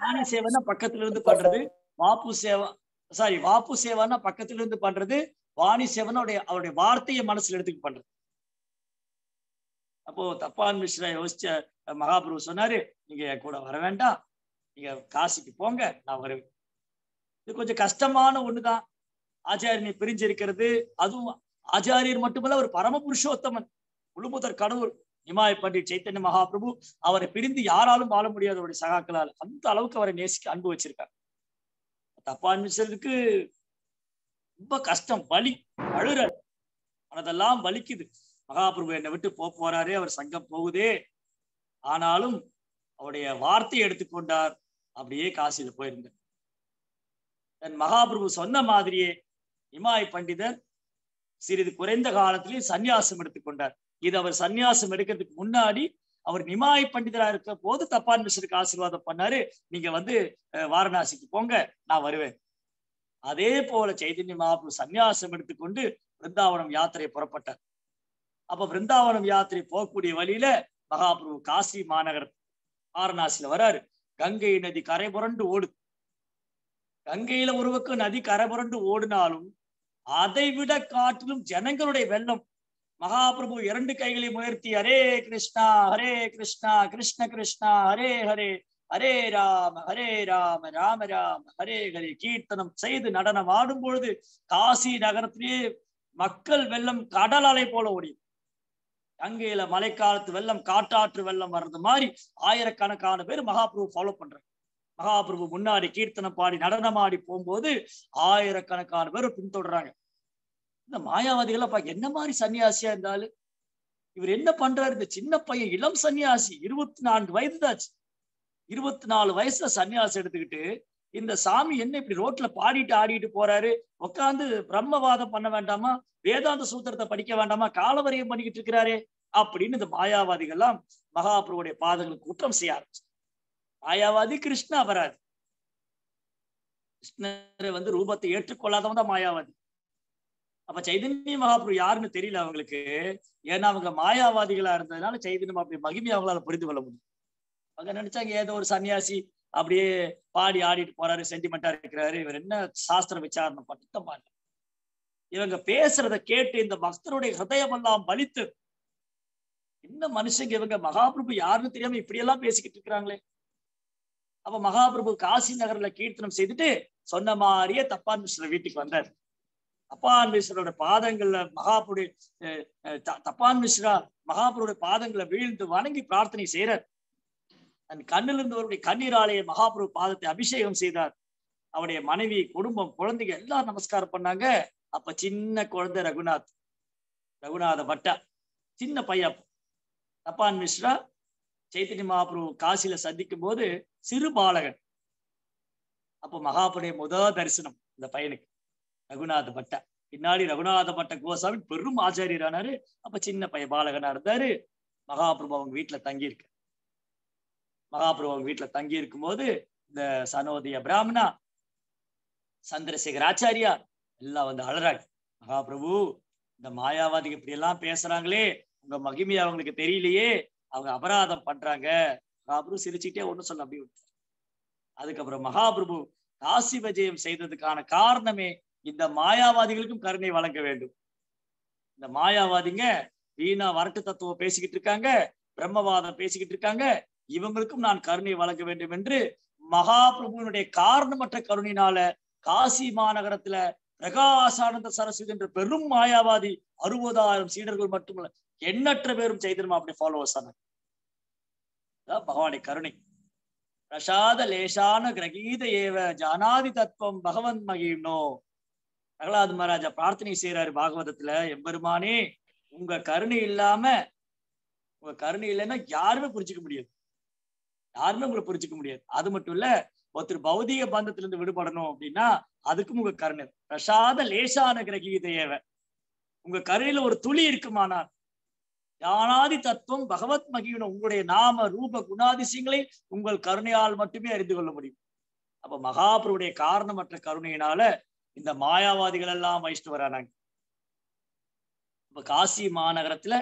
வாணி சேவைன்னா பக்கத்துல இருந்து பண்றது. வாப்பு சேவா சாரி வாப்பு சேவான்னா பக்கத்துல இருந்து பண்றது. வாணி சேவன் அவருடைய அவருடைய வார்த்தையை மனசுல எடுத்துக்க பண்றது. அப்போ தப்பான் மிஸ்ரா யோசிச்ச மகாபிரபு சொன்னாரு நீங்க என் கூட வர வேண்டாம். நீங்க காசிக்கு போங்க நான் வருவேன். இது கொஞ்சம் கஷ்டமான ஒண்ணுதான். ஆச்சாரியனை பிரிஞ்சிருக்கிறது. அதுவும் ஆச்சாரியர் மட்டுமல்ல ஒரு பரம புருஷோத்தமன் முழுமுதற் கடவுள் நிமாய பண்டிட் சைத்தன்ய மகாபிரபு அவரை பிரிந்து யாராலும் வாழ முடியாது அவருடைய சகாக்களால் அந்த அளவுக்கு அவரை நேசிக்க அன்பு வச்சிருக்காங்க தப்பான் ரொம்ப கஷ்டம் வலி அழுறாரு மனதெல்லாம் வலிக்குது. மகாபிரபு என்னை விட்டு போக போறாரே அவர் சங்கம் போகுதே. ஆனாலும் அவருடைய வார்த்தையை எடுத்துக்கொண்டார் அப்படியே காசியில போயிருந்தார் தன் மகாபிரபு சொன்ன மாதிரியே இமாய் பண்டிதர் சிறிது குறைந்த காலத்திலேயே சந்நியாசம் எடுத்துக்கொண்டார் இது அவர் சன்னியாசம் எடுக்கிறதுக்கு முன்னாடி அவர் நிமாய் பண்டிதரா இருக்க போது தப்பான் மிஸ்ருக்கு ஆசீர்வாதம் பண்ணாரு. நீங்க வந்து வாரணாசிக்கு போங்க நான் வருவேன். அதே போல சைதன்ய மகாபு சன்னியாசம் எடுத்துக்கொண்டு பிருந்தாவனம் யாத்திரை புறப்பட்டார். அப்ப பிருந்தாவனம் யாத்திரை போகக்கூடிய வழியில மகாபிரபு காசி மாநகர் வாரணாசியில வராரு. கங்கை நதி கரை புரண்டு ஓடுது கங்கையில ஒரு நதி கரை புரண்டு ஓடினாலும் அதை விட காட்டிலும் ஜனங்களுடைய வெள்ளம். மகாபிரபு இரண்டு கைகளை உயர்த்தி ஹரே கிருஷ்ணா ஹரே கிருஷ்ணா கிருஷ்ண கிருஷ்ணா ஹரே ஹரே ஹரே ராம ஹரே ராம ராம ராம ஹரே ஹரே கீர்த்தனம் செய்து நடனம் ஆடும் பொழுது காசி நகரத்திலேயே மக்கள் வெள்ளம் கடல் அலை போல ஓடியது. கங்கையில மழைக்காலத்து வெள்ளம் காட்டாற்று வெள்ளம் வர்றது மாதிரி ஆயிரக்கணக்கான பேர் மகாபிரபு ஃபாலோ பண்றாங்க. மகாபிரபு முன்னாடி கீர்த்தனம் பாடி நடனமாடி போகும்போது ஆயிரக்கணக்கான பேர் பின்தொடர்றாங்க. இந்த மாயாவாதிகள் என்ன மாதிரி சன்னியாசியா இருந்தாலும் இவர் என்ன பண்றாரு? இந்த சின்ன பையன் இளம் சன்னியாசி இருபத்தி நான்கு வயது தாச்சு இருபத்தி நாலு வயசுல சன்னியாசி எடுத்துக்கிட்டு இந்த சாமி என்ன இப்படி ரோட்ல பாடிட்டு ஆடிட்டு போறாரு? உட்காந்து பிரம்மவாதம் பண்ண வேண்டாமா? வேதாந்த சூத்திரத்தை படிக்க வேண்டாமா? காலவரையம் பண்ணிக்கிட்டு இருக்கிறாரு அப்படின்னு இந்த மாயாவாதிகள்லாம் மகாபிரபுடைய பாதங்களுக்கு குற்றம் செய்ய ஆரம்பிச்சு மாயாவாதி கிருஷ்ணா வராது கிருஷ்ணரை வந்து ரூபத்தை ஏற்றுக்கொள்ளாதவன் தான் மாயாவாதி. அப்ப சைதன்ய மகாபுரு யாருன்னு தெரியல அவங்களுக்கு. ஏன்னா அவங்க மாயாவாதிகளா இருந்ததுனால சைதன்ய மகாபுரு மகிமை அவங்களால புரிந்து கொள்ள முடியும் அவங்க நினைச்சாங்க ஏதோ ஒரு சன்னியாசி அப்படியே பாடி ஆடிட்டு போறாரு சென்டிமெண்டா இருக்கிறாரு. இவர் என்ன சாஸ்திர விசாரணை பண்ணிட்டம் இவங்க பேசுறத கேட்டு இந்த பக்தருடைய ஹதயம் எல்லாம் பலித்து. என்ன மனுஷங்க இவங்க? மகாபிரபு யாருன்னு தெரியாம இப்படியெல்லாம் பேசிக்கிட்டு இருக்கிறாங்களே. அப்ப மகாபிரபு காசி நகர்ல கீர்த்தனம் செய்துட்டு சொன்ன மாதிரியே தப்பான் மிஸ்ரர் வீட்டுக்கு வந்தார். தப்பான் மிஸ்ரோட பாதங்கள்ல மகாபுடைய தப்பான் மிஸ்ரா மகாபுருடைய பாதங்களை வீழ்ந்து வணங்கி பிரார்த்தனை செய்யறார் தன் கண்ணில் இருந்தவருடைய கண்ணீராலேயே மகாபிரபு பாதத்தை அபிஷேகம் செய்தார். அவருடைய மனைவி குடும்பம் குழந்தைங்க எல்லாம் நமஸ்காரம் பண்ணாங்க. அப்ப சின்ன குழந்தை ரகுநாத் ரகுநாத பட்டா சின்ன பையன் தப்பான் மிஸ்ரா சைத்தன்ய மகாபிரபு காசியில சந்திக்கும் போது சிறு பாலகன். அப்ப மகாபுடைய முதல் தரிசனம் இந்த பையனுக்கு. ரகுநாத பட்ட. பின்னாடி ரகுநாத பட்ட கோசாமி பெரும் ஆச்சாரியரானாரு. அப்ப சின்ன பைய பாலகனா இருந்தாரு. மகாபிரபு அவங்க வீட்டுல தங்கி இருக்கு மகாபிரபு அவங்க வீட்டுல தங்கி இருக்கும் போது இந்த சனோதய பிராமணா சந்திரசேகர் ஆச்சாரியா எல்லாம் வந்து அழறாங்க மகாபிரபு இந்த மாயாவாதிக்கு இப்படி எல்லாம் பேசுறாங்களே உங்க மகிமை அவங்களுக்கு தெரியலையே அவங்க அபராதம் பண்றாங்க. மகாபிரபு சிரிச்சுட்டே ஒண்ணு சொல்ல அப்படி விட்டார். அதுக்கப்புறம் மகாபிரபு காசி விஜயம் செய்ததுக்கான காரணமே இந்த மாயாவாதிகளுக்கும் கருணை வழங்க வேண்டும். இந்த மாயாவாதிங்க வீணா வரட்டு தத்துவம் பேசிக்கிட்டு இருக்காங்க பிரம்மவாதம் பேசிக்கிட்டு இருக்காங்க. இவங்களுக்கும் நான் கருணை வழங்க வேண்டும் என்று மகாபிரபுவினுடைய காரணமற்ற கருணையினால காசி மாநகரத்துல பிரகாசானந்த சரஸ்வதி என்ற பெரும் மாயாவாதி அறுபதாயிரம் சீடர்கள் மட்டுமல்ல எண்ணற்ற பேரும் செய்திருமா அப்படி ஃபாலோவர்ஸ் ஆனாங்க பகவானை கருணை. பிரசாத லேசான கிரகீத ஏவ ஜானாதி தத்துவம் பகவன் மகிம்னோ பிரகலாத் மகாராஜா பிரார்த்தனை செய்யறாரு பாகவதத்துல எம்பெருமானே உங்க கருணை இல்லாம உங்க கருணை இல்லைன்னா யாருமே புரிஞ்சுக்க முடியாது. யாருமே உங்களை புரிஞ்சுக்க முடியாது. அது மட்டும் இல்ல ஒருத்தர் பௌதிக பந்தத்துல இருந்து விடுபடணும் அப்படின்னா அதுக்கும் உங்க கருணை. பிரசாத லேசான கிரகீத ஏவ உங்க கருணையில ஒரு துளி இருக்குமானார். ஞானாதி தத்துவம் பகவத் மகிழனும் உங்களுடைய நாம ரூப குணாதிசயங்களை உங்கள் கருணையால் மட்டுமே அறிந்து கொள்ள முடியும். அப்ப மகாபுருடைய காரணமற்ற கருணையினால இந்த மாயாவாதிகள் எல்லாம் வைஷ்ணவரானாங்க இப்ப காசி மாநகரத்துல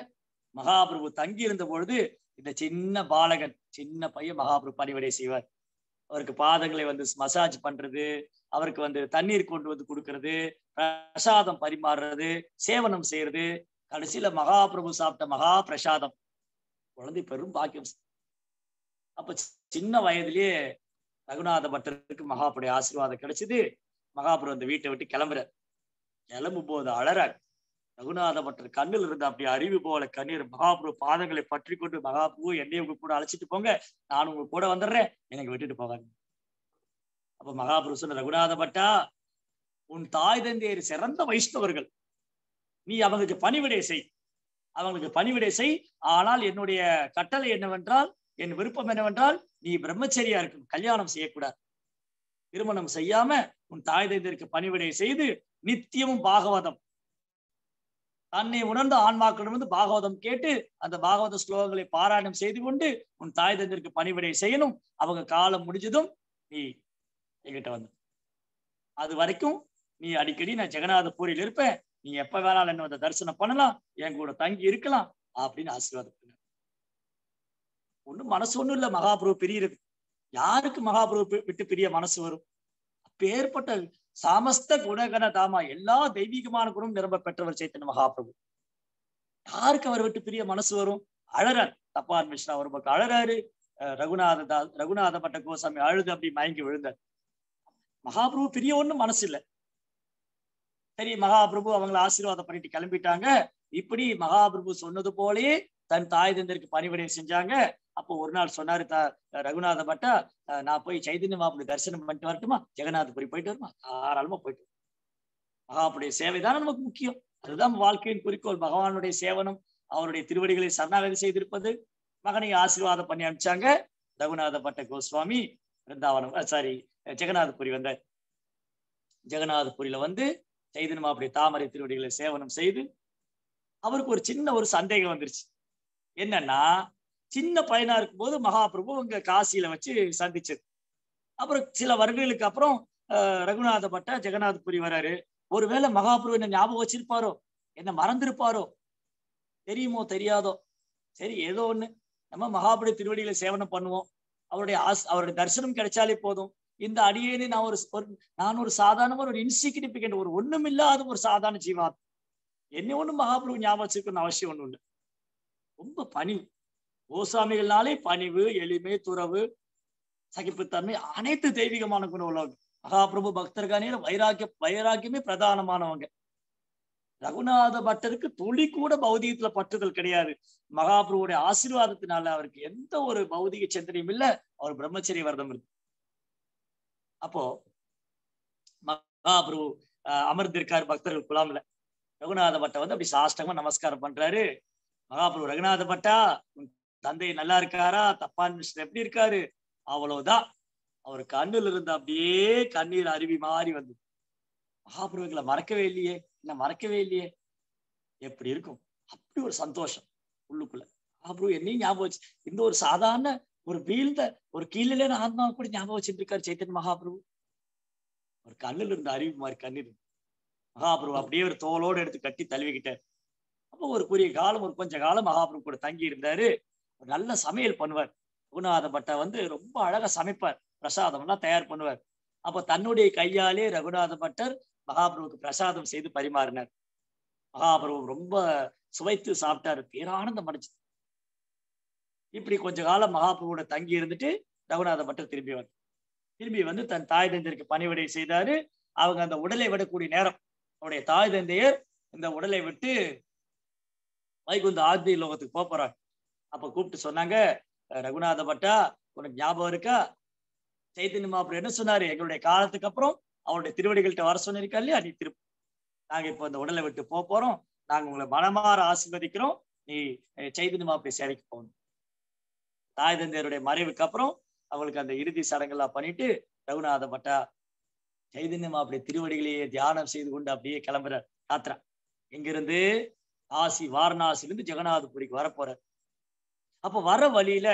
மகாபிரபு தங்கி இருந்த பொழுது இந்த சின்ன பாலகன் சின்ன பையன் மகாபிரபு பணிவிடை செய்வார். அவருக்கு பாதங்களை வந்து மசாஜ் பண்றது அவருக்கு வந்து தண்ணீர் கொண்டு வந்து கொடுக்கறது பிரசாதம் பரிமாறுறது சேவனம் செய்யறது கடைசியில மகாபிரபு சாப்பிட்ட மகா பிரசாதம் குழந்தை பெரும் பாக்கியம். அப்ப சின்ன வயதிலேயே ரகுநாத பட்டருக்கு மகாபுடைய ஆசீர்வாதம் கிடைச்சது. மகாபுரம் அந்த வீட்டை விட்டு கிளம்புற கிளம்பும் போது அழறார். ரகுநாத பட்டர் கண்ணில் இருந்து அப்படி அறிவு போல கண்ணீர் மகாபுரு பாதங்களை பற்றி கொண்டு மகாபுரு என்னையும் உங்க கூட அழைச்சிட்டு போங்க. நான் உங்க கூட வந்துடுறேன். எனக்கு விட்டுட்டு போவாங்க அப்ப மகாபுரு சொன்ன ரகுநாத பட்டா உன் தாய் தந்தையர் சிறந்த வைஷ்ணவர்கள். நீ அவங்களுக்கு பணிவிடை செய். அவங்களுக்கு பணிவிடை செய். ஆனால் என்னுடைய கட்டளை என்னவென்றால் என் விருப்பம் என்னவென்றால் நீ பிரம்மச்சரியா இருக்கும் கல்யாணம் செய்யக்கூடாது. திருமணம் செய்யாம உன் தாய் தந்தையருக்கு பணிவிடை செய்து நித்தியமும் பாகவதம். தன்னை உணர்ந்த ஆன்மாக்களிடமிருந்து பாகவதம் கேட்டு அந்த பாகவத ஸ்லோகங்களை பாராயணம் செய்து கொண்டு உன் தாய் தந்தையருக்கு பணிவிடை செய்யணும். அவங்க காலம் முடிஞ்சதும் நீ எங்கிட்ட வந்து. அது வரைக்கும் நீ அடிக்கடி நான் ஜெகநாத பூரியில் இருப்பேன். நீ எப்ப வேணாலும் என்ன வந்து தரிசனம் பண்ணலாம் என் கூட தங்கி இருக்கலாம் அப்படின்னு ஆசீர்வாதம் பண்ண ஒண்ணும் மனசு ஒண்ணும் இல்ல மகாபுரு பிரியிறது. யாருக்கு மகாபுரு விட்டு பிரிய மனசு வரும்? அப்பேற்பட்ட சாமஸ்த குணகன தாமா எல்லா தெய்வீகமான குணம் நிரம்ப பெற்றவர் சைத்தன்ய மகாபிரபு. யாருக்கு அவர் விட்டு பிரிய மனசு வரும்? அழறார். தப்பான் மிஸ்ரா ஒரு பக்கம் அழறாரு. ரகுநாத தா ரகுநாத பட்ட கோசாமி அழுது அப்படி மயங்கி விழுந்தார். மகாபிரபு பிரிய ஒண்ணும் மனசு இல்லை. சரி மகாபிரபு அவங்கள ஆசீர்வாதம் பண்ணிட்டு கிளம்பிட்டாங்க. இப்படி மகாபிரபு சொன்னது போலயே தன் தாய் தந்தருக்கு பணிவிடை செஞ்சாங்க. அப்போ ஒரு நாள் சொன்னாரு த ரகுநாத பட்டா நான் போய் சைதன்ய மாப்பிள்ளை தரிசனம் பண்ணிட்டு வரட்டுமா? ஜெகநாதபுரி போயிட்டு வருமா? தாராளமா போயிட்டு வரும். மகாபுடைய சேவை தானே நமக்கு முக்கியம். அதுதான் வாழ்க்கையின் குறிக்கோள். பகவானுடைய சேவனம் அவருடைய திருவடிகளை சரணாகதி செய்திருப்பது. மகனை ஆசீர்வாதம் பண்ணி அனுப்பிச்சாங்க. ரகுநாத பட்ட கோஸ்வாமி பிருந்தாவனம் சாரி ஜெகநாதபுரி வந்தார். ஜெகநாதபுரியில வந்து செய்து நம்ம அப்படி தாமரை திருவடிகளை சேவனம் செய்து அவருக்கு ஒரு சின்ன ஒரு சந்தேகம் வந்துருச்சு. என்னன்னா சின்ன பையனா இருக்கும்போது மகாபிரபு அங்க காசியில வச்சு சந்திச்சது. அப்புறம் சில வருடங்களுக்கு அப்புறம் ரகுநாத பட்ட ஜெகநாதபுரி வராரு. ஒருவேளை மகாபிரபு என்ன ஞாபகம் வச்சிருப்பாரோ? என்ன மறந்திருப்பாரோ? தெரியுமோ தெரியாதோ? சரி ஏதோ ஒண்ணு. நம்ம மகாபிரபு திருவடியில சேவனம் பண்ணுவோம். அவருடைய ஆஸ் அவருடைய தரிசனம் கிடைச்சாலே போதும். இந்த அடியேனே நான் ஒரு நான் ஒரு சாதாரண ஒரு இன்சிக்னிபிகண்ட் ஒரு ஒண்ணுமில்லாத ஒரு சாதாரண ஜீவாத் என்ன ஒண்ணும் மகாபிரபு ஞாபகம் வச்சிருக்கணும் அவசியம் ஒண்ணு உண்டு ரொம்ப பணிவு. கோசாமிகள்னாலே பணிவு எளிமை துறவு சகிப்புத்தன்மை அனைத்து தெய்வீகமான குண உள்ளவங்க. மகாபிரபு பக்தர்கானே வைராக்கிய வைராக்கியமே பிரதானமானவங்க. ரகுநாத பட்டருக்கு துளி கூட பௌதிகத்துல பற்றுதல் கிடையாது. மகாபிரபுடைய ஆசீர்வாதத்தினால அவருக்கு எந்த ஒரு பௌதிக சிந்தனையும் இல்ல. அவர் பிரம்மச்சரிய விரதம் இருக்கு அப்போ மகாபிரபு அஹ், பக்தர்கள் குலாம்ல ரகுநாத பட்டா வந்து அப்படி சாஷ்டமா நமஸ்காரம் பண்றாரு. மகாபிரபு ரகுநாத பட்டா உன் தந்தை நல்லா இருக்காரா? தப்பான் மிஸ்டர் எப்படி இருக்காரு? அவ்வளவுதான். அவர் கண்ணுல இருந்து அப்படியே கண்ணீர் அருவி மாறி வந்து மகாபிரபுகளை மறக்கவே இல்லையே. என்ன மறக்கவே இல்லையே? எப்படி இருக்கும்? அப்படி ஒரு சந்தோஷம் உள்ளுக்குள்ள. மகாபிரபு என்னையும் ஞாபகம் வச்சு இந்த ஒரு சாதாரண ஒரு வீழ்ந்த ஒரு கீழே ஆத்மா கூட ஞாபகம் வச்சுட்டு இருக்காரு மகாபிரபு. ஒரு கண்ணுல இருந்த அறிவு மாதிரி கண்ணீர் மகாபிரபு அப்படியே ஒரு தோலோடு எடுத்து கட்டி தழுவிக்கிட்டார். அப்போ ஒரு குறிய காலம் ஒரு கொஞ்ச காலம் மகாபிரபு கூட தங்கி இருந்தாரு. ஒரு நல்ல சமையல் பண்ணுவார். ரகுநாத பட்டா வந்து ரொம்ப அழகா சமைப்பார். பிரசாதம் எல்லாம் தயார் பண்ணுவார். அப்ப தன்னுடைய கையாலே ரகுநாத பட்டர் மகாபிரபுக்கு பிரசாதம் செய்து பரிமாறினார். மகாபிரபு ரொம்ப சுவைத்து சாப்பிட்டாரு. பேரானந்தம் அடைச்சு இப்படி கொஞ்ச காலம் மகாபிரபுவோட தங்கி இருந்துட்டு ரகுநாத பட்டர் திரும்பி வந்து திரும்பி வந்து தன் தாய் தந்தையருக்கு பணிவிடை செய்தாரு. அவங்க அந்த உடலை விடக்கூடிய நேரம் அவருடைய தாய் தந்தையர் இந்த உடலை விட்டு வைகுந்த ஆத்மீக லோகத்துக்கு போக போறாங்க அப்ப கூப்பிட்டு சொன்னாங்க ரகுநாத பட்டா உனக்கு ஞாபகம் இருக்கா? சைத்தன்ய மாப்பிள்ளை என்ன சொன்னாரு? எங்களுடைய காலத்துக்கு அப்புறம் அவருடைய திருவடிகள்கிட்ட வர சொன்னிருக்கா இல்லையா? நீ திரும்ப நாங்க இப்போ இந்த உடலை விட்டு போக போறோம். நாங்க உங்களை மனமாற ஆசீர்வதிக்கிறோம். நீ அஹ், சைத்தன்ய மாப்பிள்ளை சேவைக்கு போகணும். தாய் தந்தையருடைய மறைவுக்கு அப்புறம் அவங்களுக்கு அந்த இறுதி சடங்கெல்லாம் பண்ணிட்டு ரகுநாத பட்டா சைதன்யம் அப்படி திருவடிகளையே தியானம் செய்து கொண்டு அப்படியே கிளம்புறார் யாத்திரா. இங்கிருந்து காசி வாரணாசிலிருந்து ஜெகநாதபுரிக்கு வர அப்ப வர வழியில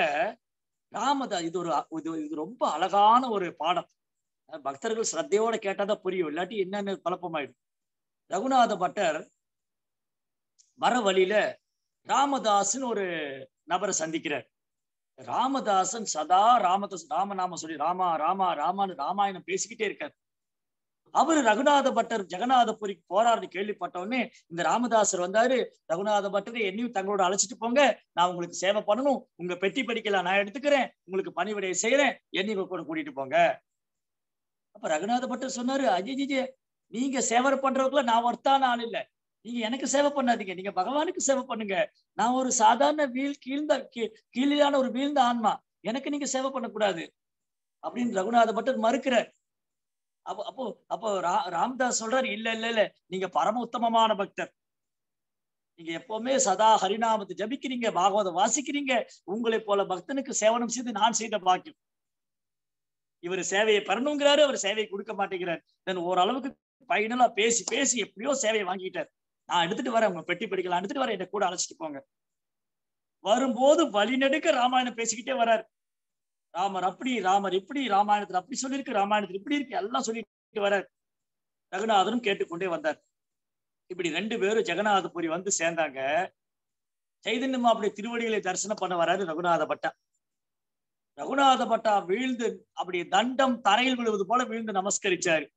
ராமதா இது ஒரு இது இது ரொம்ப அழகான ஒரு பாடம். பக்தர்கள் ஸ்ரத்தையோட கேட்டாதான் புரியும். இல்லாட்டி என்னன்னு குழப்பமாயிடும். ரகுநாத பட்டர் வர வழியில ராமதாஸ்ன்னு ஒரு நபரை சந்திக்கிறார். ராமதாசன் சதா ராமதாஸ் ராமநாம சொல்லி ராமா ராமா ராமான்னு ராமாயணம் பேசிக்கிட்டே இருக்கார். அவரு ரகுநாத பட்டர் ஜெகநாதபுரிக்கு போறாருன்னு கேள்விப்பட்ட உடனே இந்த ராமதாசர் வந்தாரு ரகுநாத பட்டரை என்னையும் தங்களோட அழைச்சிட்டு போங்க நான் உங்களுக்கு சேவை பண்ணணும் உங்க பெட்டி படிக்கல நான் எடுத்துக்கிறேன் உங்களுக்கு பணிவிடையை செய்யறேன் என்னையும் கூட கூட்டிட்டு போங்க. அப்ப ரகுநாத பட்டர் சொன்னாரு அஜிஜிஜே நீங்க சேவை பண்றவங்கள நான் ஒருத்தான ஆள் இல்லை. நீங்க எனக்கு சேவை பண்ணாதீங்க. நீங்க பகவானுக்கு சேவை பண்ணுங்க. நான் ஒரு சாதாரண வீழ் கீழ்ந்த கீழிலான ஒரு வீழ்ந்த ஆன்மா. எனக்கு நீங்க சேவை பண்ணக்கூடாது. அப்படின்னு ரகுநாத பட்டர் மறுக்கிறார். அப்போ அப்போ அப்போ ரா- ராம்தாஸ் சொல்றாரு இல்ல இல்ல இல்ல. நீங்க பரம உத்தமமான பக்தர். நீங்க எப்பவுமே சதா ஹரிநாமத்தை ஜபிக்கிறீங்க பாகவதம் வாசிக்கிறீங்க. உங்களை போல பக்தனுக்கு சேவனம் செய்து நான் செய்த பாக்கியம். இவர் சேவையை பெறணுங்கிறாரு அவர் சேவையை கொடுக்க மாட்டேங்கிறார். தென் ஓரளவுக்கு பைனலா பேசி பேசி எப்படியோ சேவையை வாங்கிட்டார். நான் எடுத்துட்டு வரேன் உங்க பெட்டி படிக்கலாம். எடுத்துட்டு வரேன் என்னை கூட அழைச்சிட்டு போங்க. வரும்போது வழிநெடுக்க ராமாயணம் பேசிக்கிட்டே வர்றாரு ராமர் அப்படி ராமர் இப்படி ராமாயணத்துல அப்படி சொல்லியிருக்கு ராமாயணத்துல இப்படி இருக்கு எல்லாம் சொல்லிட்டு வர்றார் ரகுநாதனும் கேட்டுக்கொண்டே வந்தார். இப்படி ரெண்டு பேரும் ஜெகநாதபுரி வந்து சேர்ந்தாங்க. சைதன்ய அப்படி திருவடிகளை தரிசனம் பண்ண வராது ரகுநாத பட்டா. ரகுநாத பட்டா வீழ்ந்து அப்படி தண்டம் தரையில் விழுவது போல வீழ்ந்து நமஸ்கரிச்சாரு.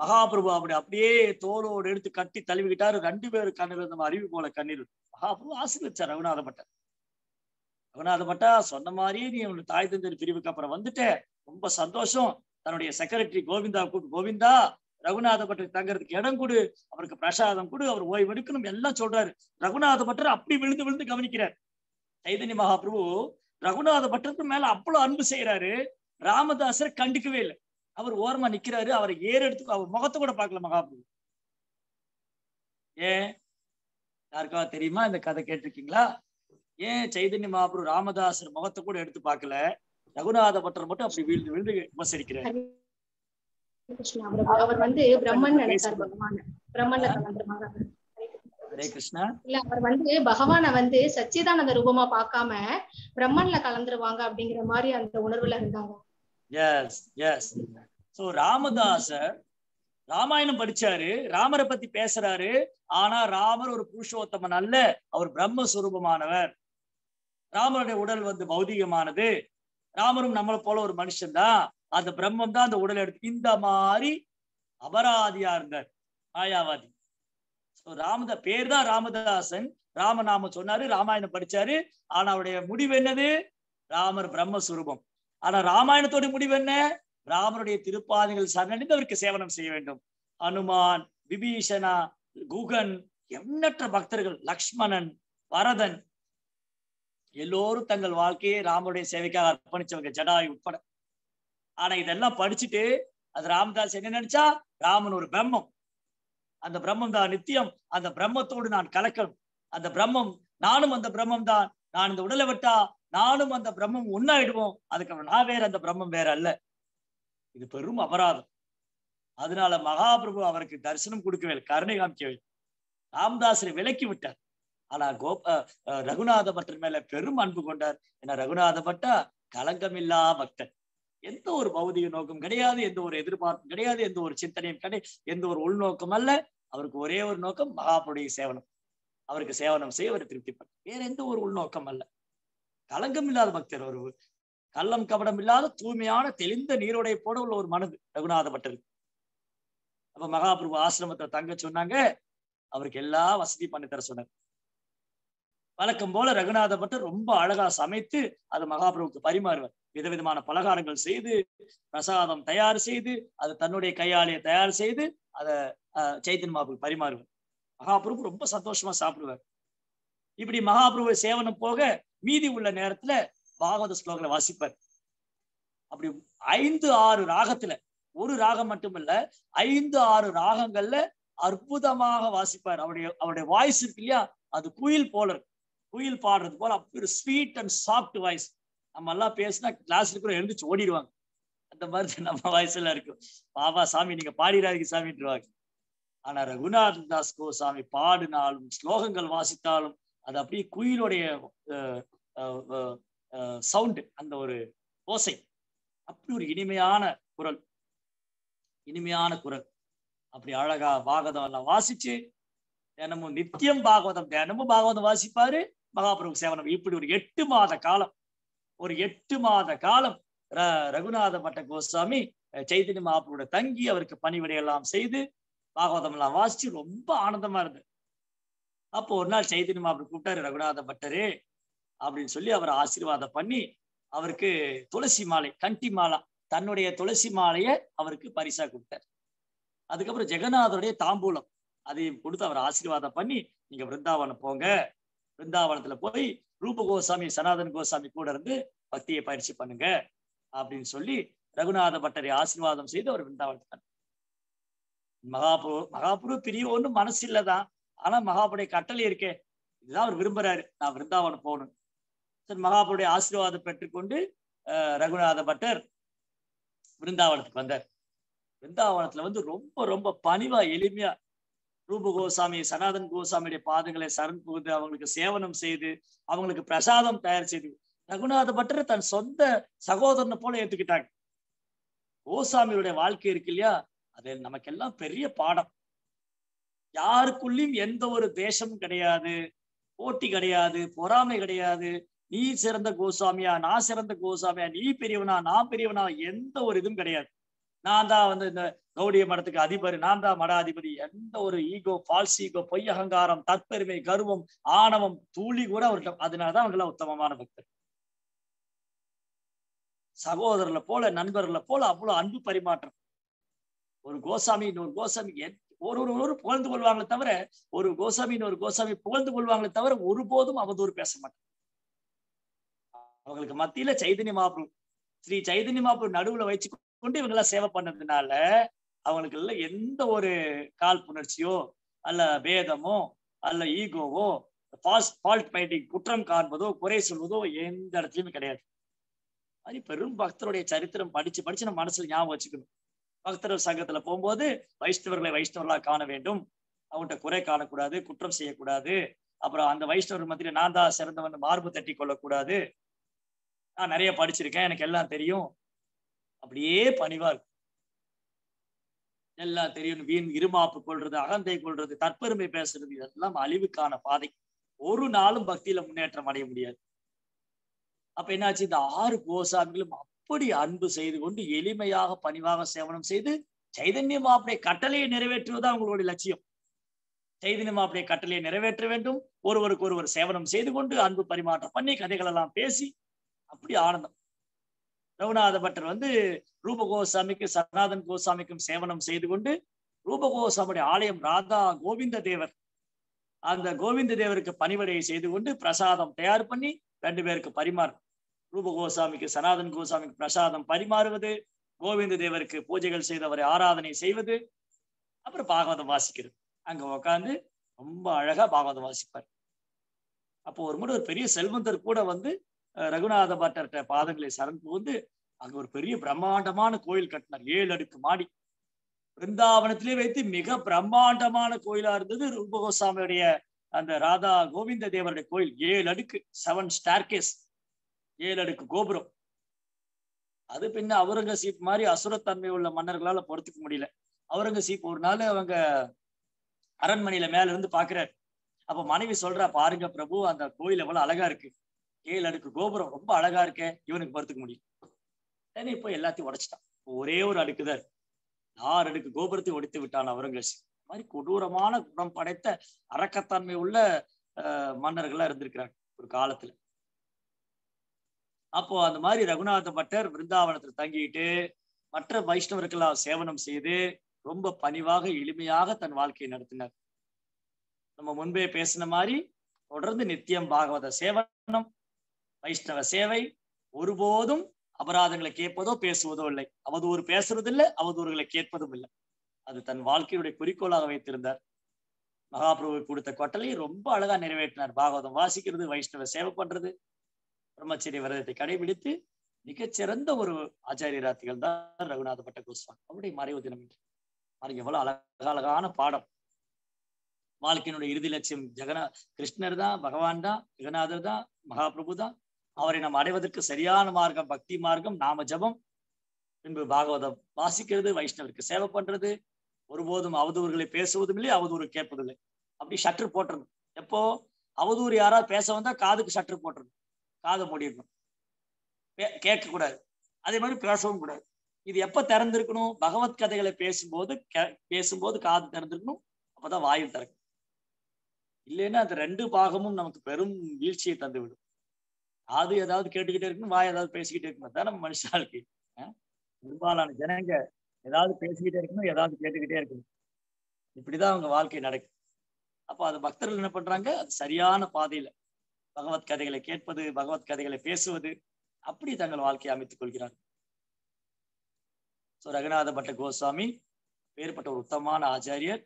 மகாபிரபு அப்படி அப்படியே தோலோடு எடுத்து கட்டி தழுவிக்கிட்டாரு. ரெண்டு பேரும் கண்ணில் இருந்த அருவி போல கண்ணீர் மகாபிரபு ஆசீர்வச்சார் ரகுநாத பட்டர். ரகுநாத பட்டா சொன்ன மாதிரியே நீ உன் தாய் தந்தர் பிரிவுக்கு அப்புறம் வந்துட்ட. ரொம்ப சந்தோஷம். தன்னுடைய செக்ரட்டரி கோவிந்தா கூப்பிட்டு கோவிந்தா ரகுநாத பட்டர் தங்கறதுக்கு இடம் கொடு. அவருக்கு பிரசாதம் கொடு. அவர் ஓய்வு எடுக்கணும். எல்லாம் சொல்றாரு. ரகுநாத பட்டர் அப்படி விழுந்து விழுந்து கவனிக்கிறார். சைதன்ய மகாபிரபு ரகுநாத பட்டருக்கு மேல அவ்வளவு அன்பு செய்யறாரு ராமதாசர் கண்டுக்கவே இல்லை. அவர் ஓரமா நிக்கிறாரு அவரை ஏறெடுத்து அவர் முகத்தை கூட பார்க்கல மகாபிரபு. ஏன்? யாருக்காவது தெரியுமா இந்த கதை கேட்டிருக்கீங்களா? ஏன் சைதன்ய மகாபிரபு ராமதாசர் முகத்தை கூட எடுத்து பார்க்கல? ரகுநாத பட்டர் மட்டும் அப்படி வீழ்ந்து விழுந்து கிருஷ்ணா. அவர் வந்து பிரம்மன் நினைச்சார் பகவான். பிரம்மன்ல கலந்துருவாங்க ஹரே கிருஷ்ணா. இல்ல அவர் வந்து பகவானை வந்து சச்சிதானந்த ரூபமா பார்க்காம பிரம்மன்ல கலந்துருவாங்க அப்படிங்கிற மாதிரி அந்த உணர்வுல இருந்தாங்க எஸ் எஸ் சோ ராமதாசர் ராமாயணம் படிச்சாரு. ராமரை பத்தி பேசுறாரு. ஆனா ராமர் ஒரு புருஷோத்தமன் அல்ல. அவர் பிரம்மஸ்வரூபமானவர். ராமருடைய உடல் வந்து பௌதிகமானது. ராமரும் நம்மளை போல ஒரு மனுஷன் தான். அந்த பிரம்மம் தான் அந்த உடலை எடுத்து இந்த மாதிரி அபராதியா இருந்தார். மாயாவாதி. So, ராமத பேர் தான் ராமதாசன் ராமநாமம் சொன்னாரு ராமாயணம் படிச்சாரு. ஆனா அவருடைய முடிவு என்னது? ராமர் பிரம்மஸ்வரூபம். ஆனா ராமாயணத்தோட முடிவு என்ன? ராமனுடைய திருப்பாதைகள் சரணடைந்து அவருக்கு சேவனம் செய்ய வேண்டும். அனுமான் விபீஷணா குகன் எண்ணற்ற பக்தர்கள் லக்ஷ்மணன் வரதன் எல்லோரும் தங்கள் வாழ்க்கையை ராமனுடைய சேவைக்காக அர்ப்பணிச்சவங்க ஜடாய் உட்பட. ஆனா இதெல்லாம் படிச்சுட்டு அது ராமதாஸ் என்ன நினைச்சா? ராமன் ஒரு பிரம்மம். அந்த பிரம்மம் தான் நித்தியம். அந்த பிரம்மத்தோடு நான் கலக்கணும். அந்த பிரம்மம் நானும் அந்த பிரம்மம் தான். நான் இந்த உடலை விட்டா நானும் அந்த பிரம்மம் ஒன்னாயிடுவோம் அதுக்கப்புறம் நான் வேற அந்த பிரம்மம் வேற அல்ல. இது பெரும் அபராதம். அதனால மகாபிரபு அவருக்கு தரிசனம் கொடுக்கவே இல்லை, கருணை காமிக்கவே ராமதாசரை விலக்கி விட்டார். ஆனா கோப ரகுநாத பட்டர் மேல பெரும் அன்பு கொண்டார். ஏன்னா ரகுநாத பட்டா கலங்கமில்லா பக்தன். எந்த ஒரு பௌதிக நோக்கம் கிடையாது எந்த ஒரு எதிர்பார்ப்பும் கிடையாது எந்த ஒரு சிந்தனையும் கிடையாது எந்த ஒரு உள்நோக்கம் அல்ல. அவருக்கு ஒரே ஒரு நோக்கம் மகாபுடைய சேவனம். அவருக்கு சேவனம் செய்ய அவர் திருப்திப்பட்டார். வேற எந்த ஒரு உள்நோக்கம் அல்ல. களங்கம் இல்லாத பக்தர் ஒரு கள்ளம் கபடம் இல்லாத தூய்மையான தெளிந்த நீரோடை போட உள்ள ஒரு மனது ரகுநாத பட்டர். அப்ப மகாபிரபு ஆசிரமத்தை தங்க சொன்னாங்க அவருக்கு எல்லா வசதி பண்ணி தர சொன்னார். வழக்கம் போல ரகுநாத பட்டர் ரொம்ப அழகா சமைத்து அது மகாபிரபுக்கு பரிமாறுவார். விதவிதமான பலகாரங்கள் செய்து பிரசாதம் தயார் செய்து அது தன்னுடைய கையாலேயே தயார் செய்து அதை சைத்தன் மகாபிரபு பரிமாறுவார். மகாபிரபு ரொம்ப சந்தோஷமா சாப்பிடுவார். இப்படி மகாபிரபு சேவனம் போக மீதி உள்ள நேரத்துல பாகவத ஸ்லோகங்களை வாசிப்பார். அப்படி ஐந்து ஆறு ராகத்துல ஒரு ராகம் மட்டுமல்ல ஐந்து ஆறு ராகங்கள்ல அற்புதமாக வாசிப்பார். அவருடைய அவருடைய வாய்ஸ் இருக்கு இல்லையா? அது குயில் போல குயில் பாடுறது போல அப்படி ஒரு ஸ்வீட் அண்ட் சாஃப்ட் வாய்ஸ் நம்ம எல்லாம் பேசினா கிளாஸ்ல கூட எழுந்துச்சு ஓடிடுவாங்க. அந்த மாதிரி நம்ம வாய்ஸ் எல்லாம் இருக்கும். பாபா சாமி நீங்க பாடிடாதீங்க சாமின்றுவாங்க. ஆனா ரகுநாத் தாஸ் கோசாமி பாடினாலும் ஸ்லோகங்கள் வாசித்தாலும் அது அப்படியே குயிலுடைய சவுண்டு அந்த ஒரு ஓசை. அப்படி ஒரு இனிமையான குரல். இனிமையான குரல். அப்படி அழகா பாகவதம் எல்லாம் வாசிச்சு தினமும் நித்தியம் பாகவதம் தினமும் பாகவதம் வாசிப்பாரு மகாபிரபு சேவனம். இப்படி ஒரு எட்டு மாத காலம் ஒரு எட்டு மாத காலம் ர ரகுநாத பட்ட கோஸ்வாமி சைதன்ய மகாபிரபுட தங்கி அவருக்கு பணிவிடையெல்லாம் செய்து பாகவதம் எல்லாம் வாசிச்சு ரொம்ப ஆனந்தமா இருந்தது. அப்போ ஒரு நாள் சைத்தன்ய அப்படி கூப்பிட்டாரு ரகுநாத பட்டரு அப்படின்னு சொல்லி அவர் ஆசீர்வாதம் பண்ணி அவருக்கு துளசி மாலை கண்டி மாலா தன்னுடைய துளசி மாலையை அவருக்கு பரிசா கொடுத்தார். அதுக்கப்புறம் ஜெகநாதருடைய தாம்பூலம் அதையும் கொடுத்து அவர் ஆசீர்வாதம் பண்ணி நீங்க விருந்தாவனம் போங்க. பிருந்தாவனத்துல போய் ரூப கோசாமி சனாதன் கோசாமி கூட இருந்து பக்தியை பயிற்சி பண்ணுங்க அப்படின்னு சொல்லி ரகுநாத பட்டரை ஆசீர்வாதம் செய்து அவர் விருந்தாவனத்தான் மகாபுரு மகாபுரு பிரிய ஒன்றும் மனசு இல்லதான். ஆனா மகாபுடைய கட்டளை இருக்கே. இதுதான் அவர் விரும்புறாரு. நான் விருந்தாவனம் போகணும். சரி மகாபுடைய ஆசீர்வாதம் பெற்றுக்கொண்டு ரகுநாத பட்டர் பிருந்தாவனத்துக்கு வந்தார். பிருந்தாவனத்துல வந்து ரொம்ப ரொம்ப பணிவா எளிமையா ரூப கோசாமி சனாதன் கோசாமியுடைய பாதங்களை சரண் புகுந்து அவங்களுக்கு சேவனம் செய்து அவங்களுக்கு பிரசாதம் தயார் செய்து ரகுநாத பட்டர் தன் சொந்த சகோதரனை போல ஏத்துக்கிட்டாங்க. கோசாமியுடைய வாழ்க்கை இருக்கு இல்லையா? அது நமக்கெல்லாம் பெரிய பாடம். யாருக்குள்ளயும் எந்த ஒரு தேசமும் கிடையாது. போட்டி கிடையாது. பொறாமை கிடையாது. நீ சிறந்த கோசாமியா நான் சிறந்த கோசாமியா நீ பெரியவனா நான் பெரியவனா எந்த ஒரு இதுவும் கிடையாது. நான் தான் வந்து இந்த கௌடிய மடத்துக்கு அதிபர் நான் தான் மடாதிபதி எந்த ஒரு ஈகோ ஃபால்ஸ் ஈகோ பொய் அகங்காரம் தற்பெருமை கர்வம் ஆணவம் தூளி கூட அவர்கிட்ட அதனாலதான் அவங்களாம் உத்தமமான பக்தர். சகோதரர்களை போல நண்பர்களை போல அவ்வளவு அன்பு பரிமாற்றம். ஒரு கோசாமி இன்னொரு கோசாமி எந்த ஒரு ஒரு ஒரு புகழ்ந்து கொள்வாங்களே தவிர ஒரு கோசாமின்னு ஒரு கோசாமி புகழ்ந்து கொள்வாங்களே தவிர ஒருபோதும் அவதூறு பேச மாட்டாங்க அவங்களுக்கு மத்தியில சைதன்ய மாபுரம் ஸ்ரீ சைதன்ய மாபுரம் நடுவுல வச்சு கொண்டு இவங்க எல்லாம் சேவை பண்ணதுனால அவங்களுக்கு எல்லாம் எந்த ஒரு காழ்ப்புணர்ச்சியோ அல்ல பேதமோ அல்ல ஈகோவோ ஃபால்ட் பைண்டிங் குற்றம் காண்பதோ குறை சொல்வதோ எந்த இடத்துலயுமே கிடையாது. அது பெரும் பக்தருடைய சரித்திரம் படிச்சு படிச்சு நம்ம மனசுல ஞாபகம் வச்சுக்கணும். பக்தர்கள் சங்கத்துல போகும்போது வைஷ்ணவர்களை வைஷ்ணவர்களா காண வேண்டும். அவங்கள்ட்ட குறை காணக்கூடாது குற்றம் செய்யக்கூடாது. அப்புறம் அந்த வைஷ்ணவர் மத்தியில நான் தான் சிறந்தவன் மார்பு தட்டி கொள்ளக்கூடாது. நான் நிறைய படிச்சிருக்கேன் எனக்கு எல்லாம் தெரியும். அப்படியே பணிவா இருக்கும் எல்லாம் தெரியும். வீண் இருமாப்பு கொள்றது அகந்தை கொள்றது தற்பெருமை பேசுறது இதெல்லாம் அழிவுக்கான பாதை. ஒரு நாளும் பக்தியில முன்னேற்றம் அடைய முடியாது. அப்ப என்னாச்சு? இந்த ஆறு கோசாமிகளும் அப்படி அன்பு செய்து கொண்டு எளிமையாக பணிவாக சேவனம் செய்து சைதன்ய மாப்பிடைய கட்டளையை நிறைவேற்றுவது அவங்களுடைய லட்சியம். சைதன்ய மாப்பிடைய கட்டளையை நிறைவேற்ற வேண்டும். ஒருவருக்கு ஒருவர் சேவனம் செய்து கொண்டு அன்பு பரிமாற்றம் பண்ணி கதைகள் எல்லாம் பேசி அப்படி ஆனந்தம். ரகுநாத பட்டர் வந்து ரூப கோசாமிக்கு சனாதன் கோசாமிக்கும் சேவனம் செய்து கொண்டு ரூப கோசாமியுடைய ஆலயம் ராதா கோவிந்த தேவர். அந்த கோவிந்த தேவருக்கு பணிவடையை செய்து கொண்டு பிரசாதம் தயார் பண்ணி ரெண்டு பேருக்கு பரிமாறும் ரூப கோசாமிக்கு சனாதன் கோசாமிக்கு பிரசாதம் பரிமாறுவது கோவிந்த தேவருக்கு பூஜைகள் செய்து அவரை ஆராதனை செய்வது அப்புறம் பாகவதம் வாசிக்கிறது. அங்க உட்காந்து ரொம்ப அழகா பாகவதம் வாசிப்பார். அப்போ ஒரு முறை ஒரு பெரிய செல்வந்தர் கூட வந்து ரகுநாத பட்டர்கிட்ட பாதங்களை சரண் புகுந்து அங்க ஒரு பெரிய பிரம்மாண்டமான கோயில் கட்டினார். ஏழு அடுக்கு மாடி. பிருந்தாவனத்திலே வைத்து மிக பிரம்மாண்டமான கோயிலா இருந்தது ரூபகோசாமியுடைய அந்த ராதா கோவிந்த தேவருடைய கோயில். ஏழு அடுக்கு செவன் ஸ்டார்கேஸ் ஏழு அடுக்கு கோபுரம். அது பின்ன அவுரங்கசீப் மாதிரி அசுரத்தன்மை உள்ள மன்னர்களால பொறுத்துக்க முடியல. அவுரங்கசீப் ஒரு நாள் அவங்க அரண்மனையில மேல இருந்து பாக்குறாரு. அப்ப மனைவி சொல்றா பாருங்க பிரபு அந்த கோயில் எவ்வளவு அழகா இருக்கு. ஏழு அடுக்கு கோபுரம் ரொம்ப அழகா இருக்கே இவனுக்கு பொறுத்துக்க முடியும் உடனே இப்போ எல்லாத்தையும் உடைச்சிட்டான். ஒரே ஒரு அடுக்குதான் ஆறு அடுக்கு கோபுரத்தை உடைத்து விட்டான் அவுரங்கசீப். மாதிரி கொடூரமான குணம் படைத்த அரக்கத்தன்மை உள்ள அஹ், மன்னர்களா இருந்திருக்கிறாங்க. ஒரு காலத்துல. அப்போ அந்த மாதிரி ரகுநாத பட்டர் பிருந்தாவனத்துல தங்கிட்டு மற்ற வைஷ்ணவர்களால் சேவனம் செய்து ரொம்ப பணிவாக எளிமையாக தன் வாழ்க்கையை நடத்தினார். நம்ம முன்பே பேசின மாதிரி தொடர்ந்து நித்தியம் பாகவத சேவனம் வைஷ்ணவ சேவை ஒருபோதும் அபராதங்களை கேட்பதோ பேசுவதோ இல்லை. அவதூறு பேசுறதில்லை அவதூறுகளை கேட்பதும் இல்லை. அது தன் வாழ்க்கையுடைய குறிக்கோளாக வைத்திருந்தார். மகாபிரபு கொடுத்த கொட்டலையும் ரொம்ப அழகா நிறைவேற்றினார். பாகவதம் வாசிக்கிறது வைஷ்ணவ சேவை பண்றது பிரம்மச்சரிய விரதத்தை கடைபிடித்து மிகச்சிறந்த ஒரு ஆச்சாரியரா தான் ரகுநாத பட்ட கோஸ்வாமி அவருடைய மறைவு தினம் என்று பாருங்க எவ்வளவு அழக அழகான பாடம். வாழ்க்கையினுடைய இறுதி லட்சியம் ஜெகநா கிருஷ்ணர் தான் பகவான் தான் ஜெகநாதர் தான் மகாபிரபு தான். அவரை நாம் அடைவதற்கு சரியான மார்க்கம் பக்தி மார்க்கம் நாம ஜபம். பின்பு பாகவதம். வாசிக்கிறது வைஷ்ணவருக்கு சேவை பண்றது. ஒருபோதும் அவதூறுகளை பேசுவதும் இல்லை அவதூறு கேட்பதில்லை அப்படி ஷட்ரு போட்டுறணும். எப்போ? அவதூறு யாராவது பேச வந்தா காதுக்கு ஷட்ரு போட்டுறணும். காதை மூடிடணும். கேட்கக்கூடாது. கேட்க கூடாது அதே மாதிரி பேசவும் கூடாது. இது எப்ப திறந்திருக்கணும்? பகவத் கதைகளை பேசும்போது கே- பேசும்போது காது திறந்திருக்கணும். அப்பதான் வாயு திறக்கும் இல்லைன்னா அந்த ரெண்டு பாகமும் நமக்கு பெரும் வீழ்ச்சியை தந்துவிடும். காது ஏதாவது கேட்டுக்கிட்டே இருக்கணும் வாய் ஏதாவது பேசிக்கிட்டே இருக்கணும். தான் நம்ம மனுஷாளுக்கு அஹ்? பெரும்பாலான ஜனங்க ஏதாவது பேசிக்கிட்டே இருக்கணும் ஏதாவது கேட்டுக்கிட்டே இருக்கணும். இப்படிதான் அவங்க வாழ்க்கை நடக்கும் அப்போ அது பக்தர்கள் என்ன பண்றாங்க? அது சரியான பாதையில பகவத் கதைகளை கேட்பது பகவத் கதைகளை பேசுவது அப்படி தங்கள் வாழ்க்கையை அமைத்துக் கொள்கிறார். சோ ரகுநாத பட்ட கோஸ்வாமி வேறுபட்ட ஒரு உத்தமமான ஆச்சாரியர்.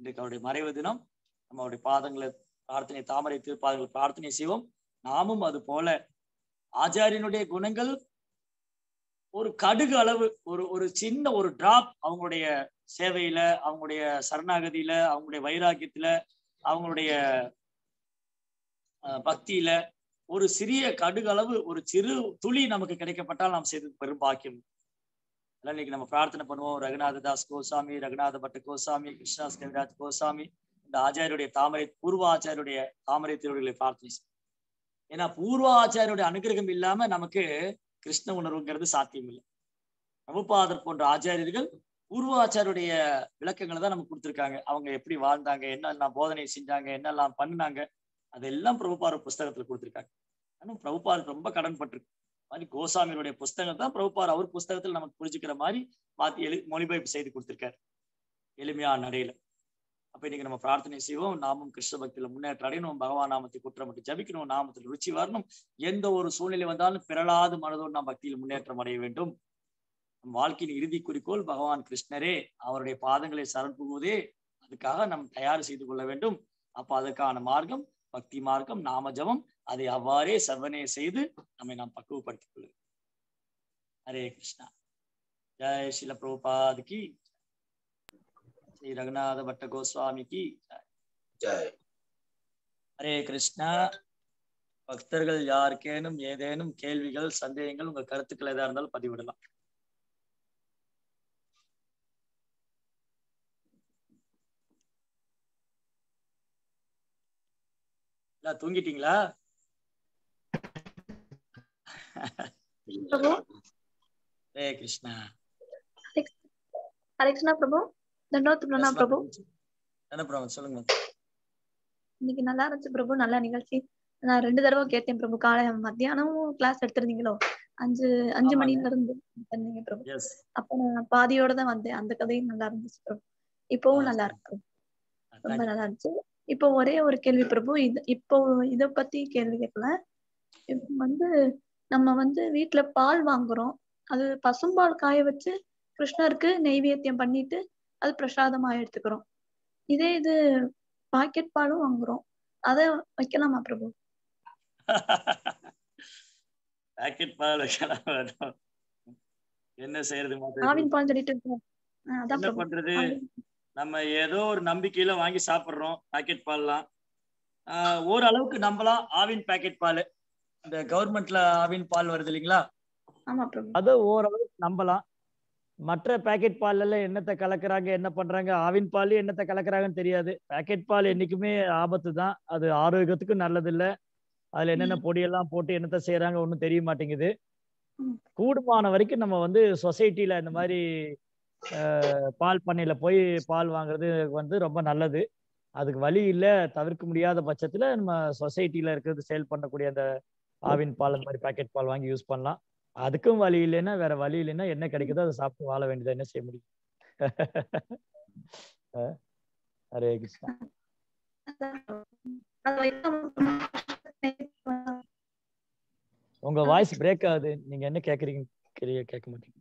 இன்றைக்கு அவருடைய மறைவு தினம். நம்ம அவருடைய பாதங்களை பிரார்த்தனை தாமரை திருப்பாதங்களை பிரார்த்தனை செய்வோம். நாமும் அது போல ஆச்சாரியனுடைய குணங்கள் ஒரு கடுகு அளவு ஒரு ஒரு சின்ன ஒரு டிராப் அவங்களுடைய சேவையில அவங்களுடைய சரணாகதியில அவங்களுடைய வைராக்கியத்துல அவங்களுடைய பக்தியில ஒரு சிறிய கடுகளவு ஒரு சிறு துளி நமக்கு கிடைக்கப்பட்டால் நாம் செய்தது பெரும் பாக்கியம். இன்னைக்கு நம்ம பிரார்த்தனை பண்ணுவோம். ரகுநாத தாஸ் கோசாமி ரகுநாத பட்ட கோசாமி கிருஷ்ணாஸ் கவிராஜ் கோசாமி இந்த ஆச்சாரியருடைய தாமரை பூர்வ ஆச்சாரியருடைய தாமரை திருவடிகளை பிரார்த்தனை ஏன்னா பூர்வ ஆச்சாரியருடைய அனுகிரகம் இல்லாம நமக்கு கிருஷ்ண உணர்வுங்கிறது சாத்தியம் இல்லை பிரபுபாதர் போன்ற ஆச்சாரியர்கள் பூர்வ விளக்கங்களை தான் நமக்கு கொடுத்திருக்காங்க. அவங்க எப்படி வாழ்ந்தாங்க என்னெல்லாம் போதனை செஞ்சாங்க என்னெல்லாம் பண்ணினாங்க அதெல்லாம் பிரபுபார புஸ்தகத்துல கொடுத்துருக்காங்க. ஆனால் பிரபுபாதர் ரொம்ப கடன் பட்டிருக்கு. மாதிரி கோசாமியினுடைய புஸ்தகம் தான் பிரபுபார் அவர் புஸ்தகத்தில் நமக்கு புரிஞ்சுக்கிற மாதிரி மாத்தி எழு மொழிபெயர்ப்பு செய்து கொடுத்திருக்காரு. எளிமையான நடையில. அப்ப இன்னைக்கு நம்ம பிரார்த்தனை செய்வோம். நாமும் கிருஷ்ண பக்தியில முன்னேற்றம் அடையணும் பகவான் நாமத்தை குற்றம் மட்டும் ஜபிக்கணும். நாமத்தில் ருச்சி வரணும். எந்த ஒரு சூழ்நிலை வந்தாலும் பிறளாது மனதோடு நாம் பக்தியில் முன்னேற்றம் அடைய வேண்டும். நம் வாழ்க்கையின் இறுதி குறிக்கோள் பகவான் கிருஷ்ணரே அவருடைய பாதங்களை சரண் புகுவதே. அதுக்காக நாம் தயார் செய்து கொள்ள வேண்டும். அப்ப அதுக்கான மார்க்கம் பக்தி மார்க்கம் நாம ஜபம் அதை அவ்வாறே செவ்வனே செய்து நம்மை நாம் பக்குவப்படுத்திக் கொள்ளும் ஹரே கிருஷ்ணா. ஜெய் சில பிரபுபாத் கி ஸ்ரீ ரகுநாத பட்ட கோஸ்வாமி கி ஜெய். ஹரே கிருஷ்ணா. பக்தர்கள் யாருக்கேனும் ஏதேனும் கேள்விகள் சந்தேகங்கள் உங்க கருத்துக்கள் எதா இருந்தாலும் பதிவிடலாம். தூங்கிட்டீங்களா? ஹரே கிருஷ்ணா. கிருஷ்ணா பிரபு? தண்டோத் பிரணாம் பிரபு. என்ன பிரபு? சொல்லுங்க. இன்னைக்கு நல்லா இருந்துச்சு பிரபு நல்ல நிகழ்ச்சி. நான் ரெண்டு தடவை கேட்டேன் பிரபு காலை மத்தியானமும் கிளாஸ் எடுத்திருந்தீங்களோ? அஞ்சு அஞ்சு. மணில இருந்து பண்ணீங்க பிரபு. அப்ப நான் பாதியோட தான் வந்தேன். அந்த கதையும் நல்லா இருந்துச்சு பிரபு. இப்பவும் நல்லா இருக்கு. பிரபு. ரொம்ப நல்லா இருந்துச்சு. இப்போ ஒரே ஒரு கேள்வி பிரபு இது இப்போ இத பத்தி கேள்வி கேட்கல வந்து நம்ம வந்து வீட்ல பால் வாங்குறோம். அது பசும்பால் காய வச்சு கிருஷ்ணருக்கு நெய்வேத்தியம் பண்ணிட்டு அது பிரசாதமா எடுத்துக்கிறோம். இதே இது பாக்கெட் பாலும் வாங்குறோம். அத வைக்கலாமா பிரபு? பாக்கெட் பால் வைக்கலாம். என்ன செய்யறது ஆவின் பால் சொல்லிட்டு அதான் பண்றது? நம்ம ஏதோ ஒரு நம்பிக்கையில வாங்கி சாப்பிடுறோம் பாக்கெட் பால்லாம். ஓரளவுக்கு நம்பலாம் ஆவின் பாக்கெட் பால். இந்த கவர்மெண்ட்ல ஆவின் பால் வருது இல்லைங்களா? அதை ஓரளவுக்கு நம்பலாம். மற்ற பாக்கெட் பால்ல எல்லாம் என்னத்தை கலக்குறாங்க என்ன பண்றாங்க ஆவின் பால் என்னத்தை கலக்குறாங்கன்னு தெரியாது. பாக்கெட் பால் என்னைக்குமே ஆபத்து தான். அது ஆரோக்கியத்துக்கும் நல்லது இல்ல அதுல என்னென்ன பொடியெல்லாம் போட்டு என்னத்தை செய்யறாங்க ஒன்றும் தெரிய மாட்டேங்குது. கூடுமான வரைக்கும் நம்ம வந்து சொசைட்டில இந்த மாதிரி பால் பண்ணையில போய் பால் வாங்குறது வந்து ரொம்ப நல்லது. அதுக்கு வழி இல்லை தவிர்க்க முடியாத பட்சத்துல நம்ம சொசைட்டில இருக்கிறது சேல் பண்ணக்கூடிய அந்த ஆவின் பால் அந்த மாதிரி பாக்கெட் பால் வாங்கி யூஸ் பண்ணலாம். அதுக்கும் வழி இல்லைன்னா வேற வழி இல்லைன்னா என்ன கிடைக்குதோ அதை சாப்பிட்டு வாழ வேண்டியது என்ன செய்ய முடியும்? ஹரே கிருஷ்ணா. உங்க வாய்ஸ் பிரேக் ஆகுது. நீங்க என்ன கேக்குறீங்க கேட்க மாட்டீங்க அது வைக்கலாமா பிரபு? அந்த காய்கறி வைக்கலாமா பிரபு?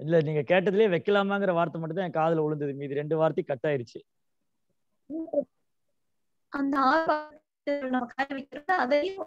இல்ல நீங்க கேட்டதுலயே வைக்கலாமாங்கிற வார்த்தை மட்டும் தான் என் காதுல விழுந்தது. மீதி ரெண்டு வார்த்தை கட் ஆயிருச்சு. அந்த ஆறு அதையும்